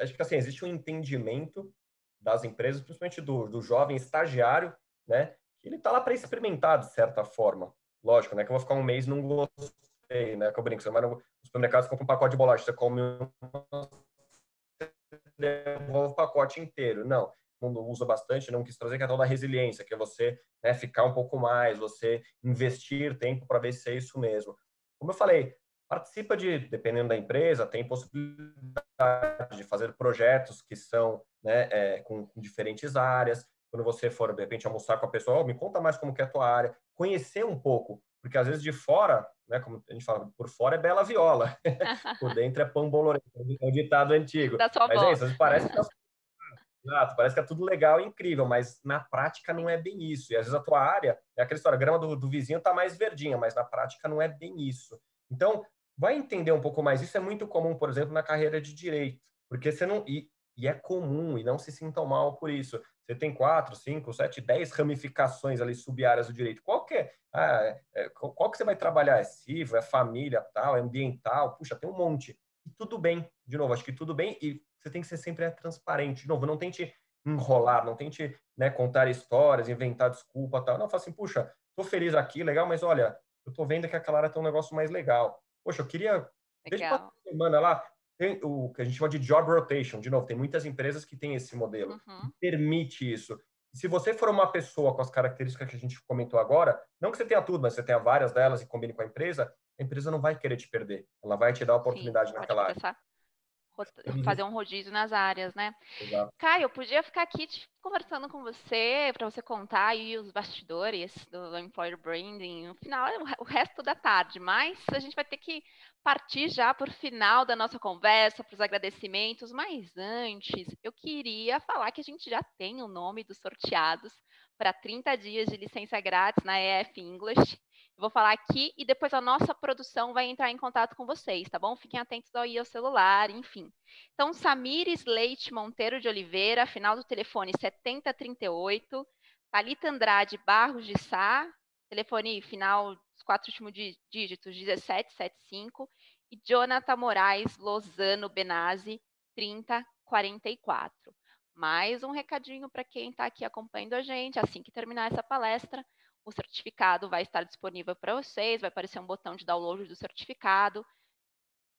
S3: Acho que assim, existe um entendimento das empresas, principalmente do, do jovem estagiário, né? Ele está lá para experimentar de certa forma. Lógico, né? Que eu vou ficar um mês não gostei, né? Que eu brinco, você vai no supermercado, você compra um pacote de bolacha, você come um devolve o pacote inteiro. Não, mundo usa bastante, não quis trazer que é a tal da resiliência, que é você né, ficar um pouco mais, você investir tempo para ver se é isso mesmo. Como eu falei, participa de, dependendo da empresa, tem possibilidade de fazer projetos que são né, é, com, com, diferentes áreas. Quando você for, de repente, almoçar com a pessoa, oh, me conta mais como que é a tua área, conhecer um pouco, porque às vezes de fora, né, como a gente fala, por fora é bela viola, por dentro é pão bolorento, é um ditado antigo.
S1: Da sua
S3: mas
S1: é
S3: isso, parece que tá Exato, parece que é tudo legal e incrível, mas na prática não é bem isso. E às vezes a tua área, é aquela história, a grama do, do vizinho está mais verdinha, mas na prática não é bem isso. Então, vai entender um pouco mais. Isso é muito comum, por exemplo, na carreira de direito, porque você não. E, e é comum, e não se sintam mal por isso. Você tem quatro, cinco, sete, dez ramificações ali sub-áreas do direito. Qual que é? Ah, é, é qual que você vai trabalhar? É civil, é família, tal, é ambiental? Puxa, tem um monte. E tudo bem, de novo, acho que tudo bem, e você tem que ser sempre transparente. De novo, não tente enrolar, não tente né, contar histórias, inventar desculpa, tal. Não, fala assim, puxa, tô feliz aqui, legal, mas olha, eu tô vendo que aquela área tem um negócio mais legal. Poxa, eu queria. Legal. Desde semana lá, tem o que a gente chama de job rotation. De novo, tem muitas empresas que têm esse modelo, uhum. permite isso. Se você for uma pessoa com as características que a gente comentou agora, não que você tenha tudo, mas você tenha várias delas e combine com a empresa, a empresa não vai querer te perder. Ela vai te dar oportunidade Sim, naquela área
S1: fazer um rodízio nas áreas, né? Exato. Caio, eu podia ficar aqui conversando com você para você contar aí os bastidores do employer branding no final, o resto da tarde, mas a gente vai ter que partir já para o final da nossa conversa, para os agradecimentos, mas antes eu queria falar que a gente já tem o nome dos sorteados para 30 dias de licença grátis na EF English. Vou falar aqui e depois a nossa produção vai entrar em contato com vocês, tá bom? Fiquem atentos aí ao celular, enfim. Então, Samires Leite Monteiro de Oliveira, final do telefone 7038. Thalita Andrade Barros de Sá, telefone final, os quatro últimos dígitos, 1775. E Jonathan Moraes Lozano Benazzi, 3044. Mais um recadinho para quem está aqui acompanhando a gente, assim que terminar essa palestra, o certificado vai estar disponível para vocês, vai aparecer um botão de download do certificado.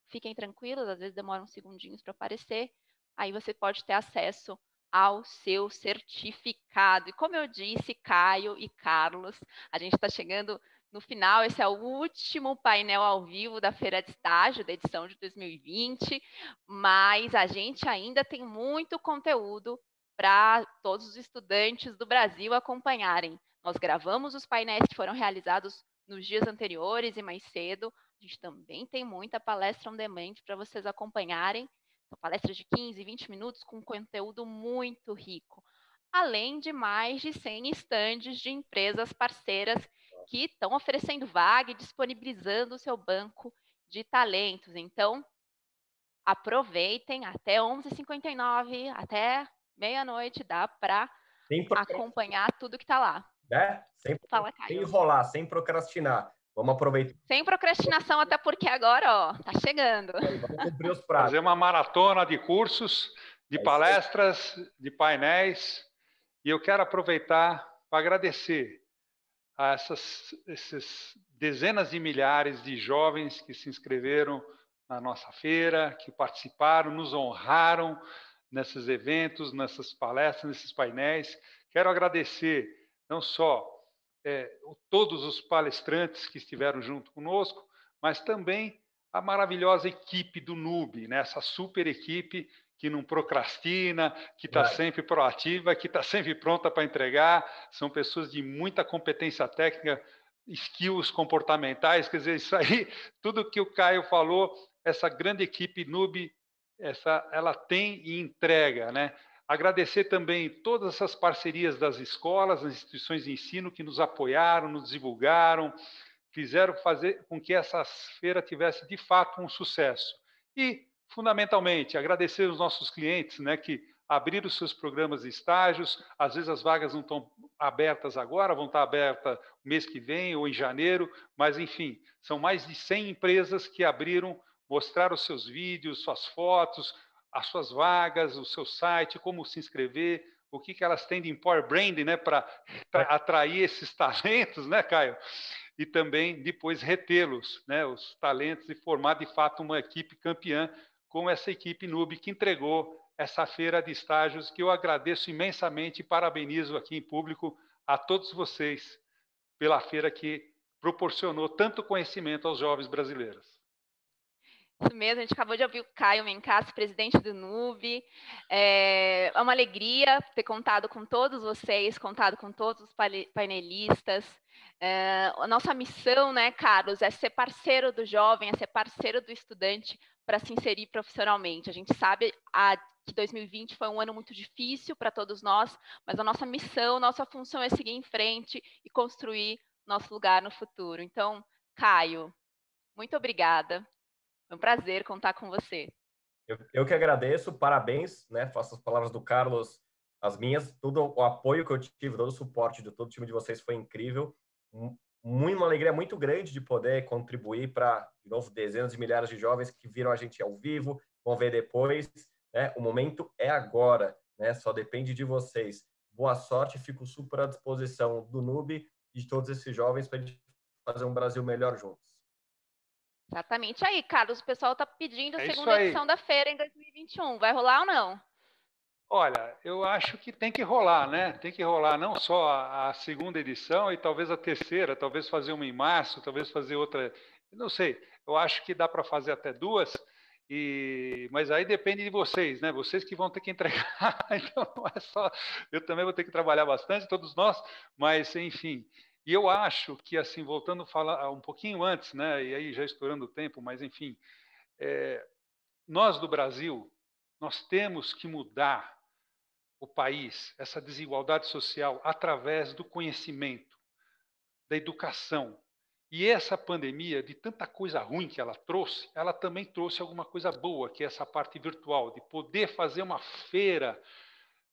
S1: Fiquem tranquilos, às vezes demora uns segundinhos para aparecer. Aí você pode ter acesso ao seu certificado. E como eu disse, Caio e Carlos, a gente está chegando no final. Esse é o último painel ao vivo da Feira de Estágio, da edição de 2020, mas a gente ainda tem muito conteúdo para todos os estudantes do Brasil acompanharem. Nós gravamos os painéis que foram realizados nos dias anteriores e mais cedo. A gente também tem muita palestra on demand para vocês acompanharem. São palestras de 15, 20 minutos com conteúdo muito rico. Além de mais de 100 estandes de empresas parceiras que estão oferecendo vaga e disponibilizando o seu banco de talentos. Então, aproveitem até 11h59, até meia-noite, dá para acompanhar tudo que está lá
S3: né? Sem, Fala, sem enrolar, sem procrastinar. Vamos aproveitar.
S1: Sem procrastinação, até porque agora, ó, tá chegando.
S2: Vamos cumprir os prazos. Fazer uma maratona de cursos, de é palestras, de painéis. E eu quero aproveitar para agradecer a essas dezenas de milhares de jovens que se inscreveram na nossa feira, que participaram, nos honraram nesses eventos, nessas palestras, nesses painéis. Quero agradecer não só é, todos os palestrantes que estiveram junto conosco, mas também a maravilhosa equipe do NUB, né? essa super equipe que não procrastina, que está sempre proativa, que está sempre pronta para entregar. São pessoas de muita competência técnica, skills comportamentais, quer dizer, isso aí, tudo que o Caio falou, essa grande equipe NUB, essa, ela tem e entrega, né? Agradecer também todas essas parcerias das escolas, das instituições de ensino que nos apoiaram, nos divulgaram, fizeram fazer com que essa feira tivesse de fato um sucesso. E, fundamentalmente, agradecer os nossos clientes, né, que abriram os seus programas de estágios. Às vezes as vagas não estão abertas agora, vão estar abertas mês que vem ou em janeiro, mas enfim, são mais de 100 empresas que abriram, mostraram os seus vídeos, suas fotos, as suas vagas, o seu site, como se inscrever, o que, que elas têm de Empower Branding né, para atrair esses talentos, né, Caio? e também depois retê-los, né, os talentos, e formar de fato uma equipe campeã, como essa equipe NUB que entregou essa feira de estágios, que eu agradeço imensamente e parabenizo aqui em público a todos vocês pela feira que proporcionou tanto conhecimento aos jovens brasileiros.
S1: Isso mesmo, a gente acabou de ouvir o Caio Mencas, presidente do NUB. É, é uma alegria ter contado com todos vocês, contado com todos os painelistas. É, a nossa missão, né, Carlos, é ser parceiro do jovem, é ser parceiro do estudante para se inserir profissionalmente. A gente sabe a, que 2020 foi um ano muito difícil para todos nós, mas a nossa missão, nossa função é seguir em frente e construir nosso lugar no futuro. Então, Caio, muito obrigada. Foi um prazer contar com você.
S3: Eu, eu que agradeço, parabéns, né? Faço as palavras do Carlos, as minhas, todo o apoio que eu tive, todo o suporte de todo o time de vocês foi incrível muito, uma alegria muito grande de poder contribuir para, de novo, dezenas de milhares de jovens que viram a gente ao vivo, vão ver depois. Né? O momento é agora, né? só depende de vocês. Boa sorte, fico super à disposição do NUB e de todos esses jovens para a gente fazer um Brasil melhor juntos.
S1: Exatamente aí, Carlos. O pessoal está pedindo a é segunda edição da feira em 2021. Vai rolar ou não?
S2: Olha, eu acho que tem que rolar, né? Tem que rolar não só a, segunda edição e talvez a terceira, talvez fazer uma em março, talvez fazer outra. Não sei. Eu acho que dá para fazer até duas. E, mas aí depende de vocês, né? Vocês que vão ter que entregar. então não é só. Eu também vou ter que trabalhar bastante, todos nós. Mas enfim. E eu acho que assim, voltando a falar um pouquinho antes, né? E aí já estourando o tempo, mas enfim, é, nós do Brasil, nós temos que mudar o país, essa desigualdade social, através do conhecimento, da educação. E essa pandemia, de tanta coisa ruim que ela trouxe, ela também trouxe alguma coisa boa, que é essa parte virtual, de poder fazer uma feira,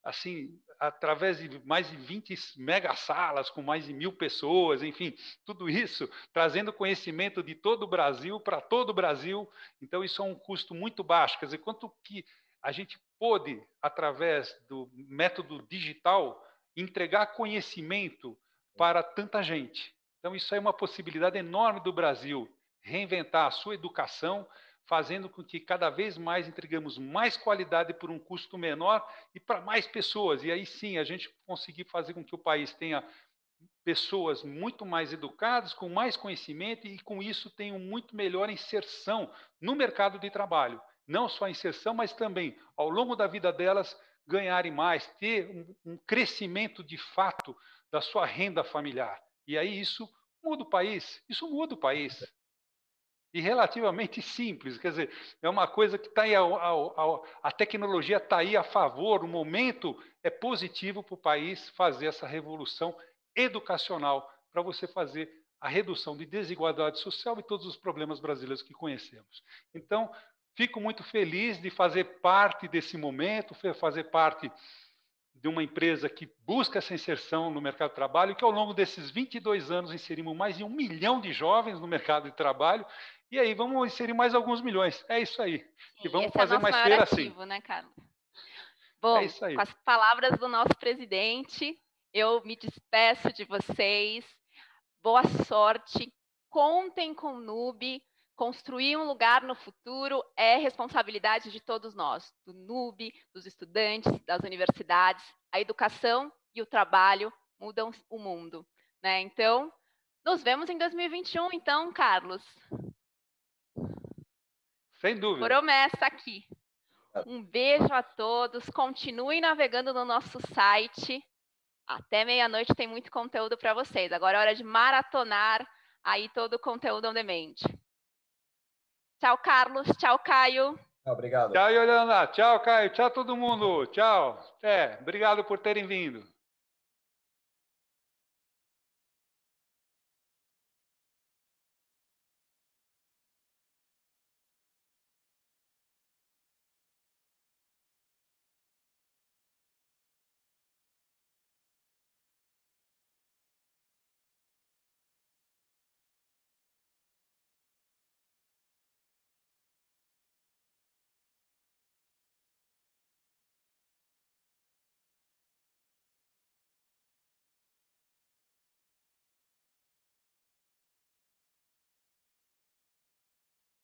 S2: assim, através de mais de 20 mega salas, com mais de mil pessoas, enfim, tudo isso trazendo conhecimento de todo o Brasil para todo o Brasil. Então, isso é um custo muito baixo. Quer dizer, quanto que a gente pôde, através do método digital, entregar conhecimento para tanta gente. Então, isso é uma possibilidade enorme do Brasil reinventar a sua educação, fazendo com que cada vez mais entregamos mais qualidade por um custo menor e para mais pessoas. E aí sim, a gente conseguir fazer com que o país tenha pessoas muito mais educadas, com mais conhecimento e com isso tenham muito melhor inserção no mercado de trabalho não só a inserção, mas também, ao longo da vida delas, ganharem mais, ter um, um crescimento de fato da sua renda familiar. E aí isso muda o país, isso muda o país. E relativamente simples, quer dizer, é uma coisa que está aí, a, a, tecnologia está aí a favor, o momento é positivo para o país fazer essa revolução educacional para você fazer a redução de desigualdade social e todos os problemas brasileiros que conhecemos. Então, Fico muito feliz de fazer parte desse momento, fazer parte de uma empresa que busca essa inserção no mercado de trabalho, que ao longo desses 22 anos inserimos mais de um milhão de jovens no mercado de trabalho, e aí vamos inserir mais alguns milhões. É isso aí.
S1: e
S2: vamos
S1: é
S2: fazer
S1: é
S2: mais feira assim.
S1: Né? Bom, é com as palavras do nosso presidente, eu me despeço de vocês. Boa sorte. Contem com o NUB. Construir um lugar no futuro é responsabilidade de todos nós, do NUB, dos estudantes, das universidades. A educação e o trabalho mudam o mundo. Né? Então, nos vemos em 2021, então, Carlos.
S2: Sem dúvida.
S1: Promessa aqui. Um beijo a todos. Continuem navegando no nosso site. Até meia-noite tem muito conteúdo para vocês. Agora é hora de maratonar aí todo o conteúdo on demand. Tchau, Carlos. Tchau, Caio.
S3: Obrigado.
S2: Tchau, Yolanda. Tchau, Caio. Tchau, todo mundo. Tchau. É, obrigado por terem vindo.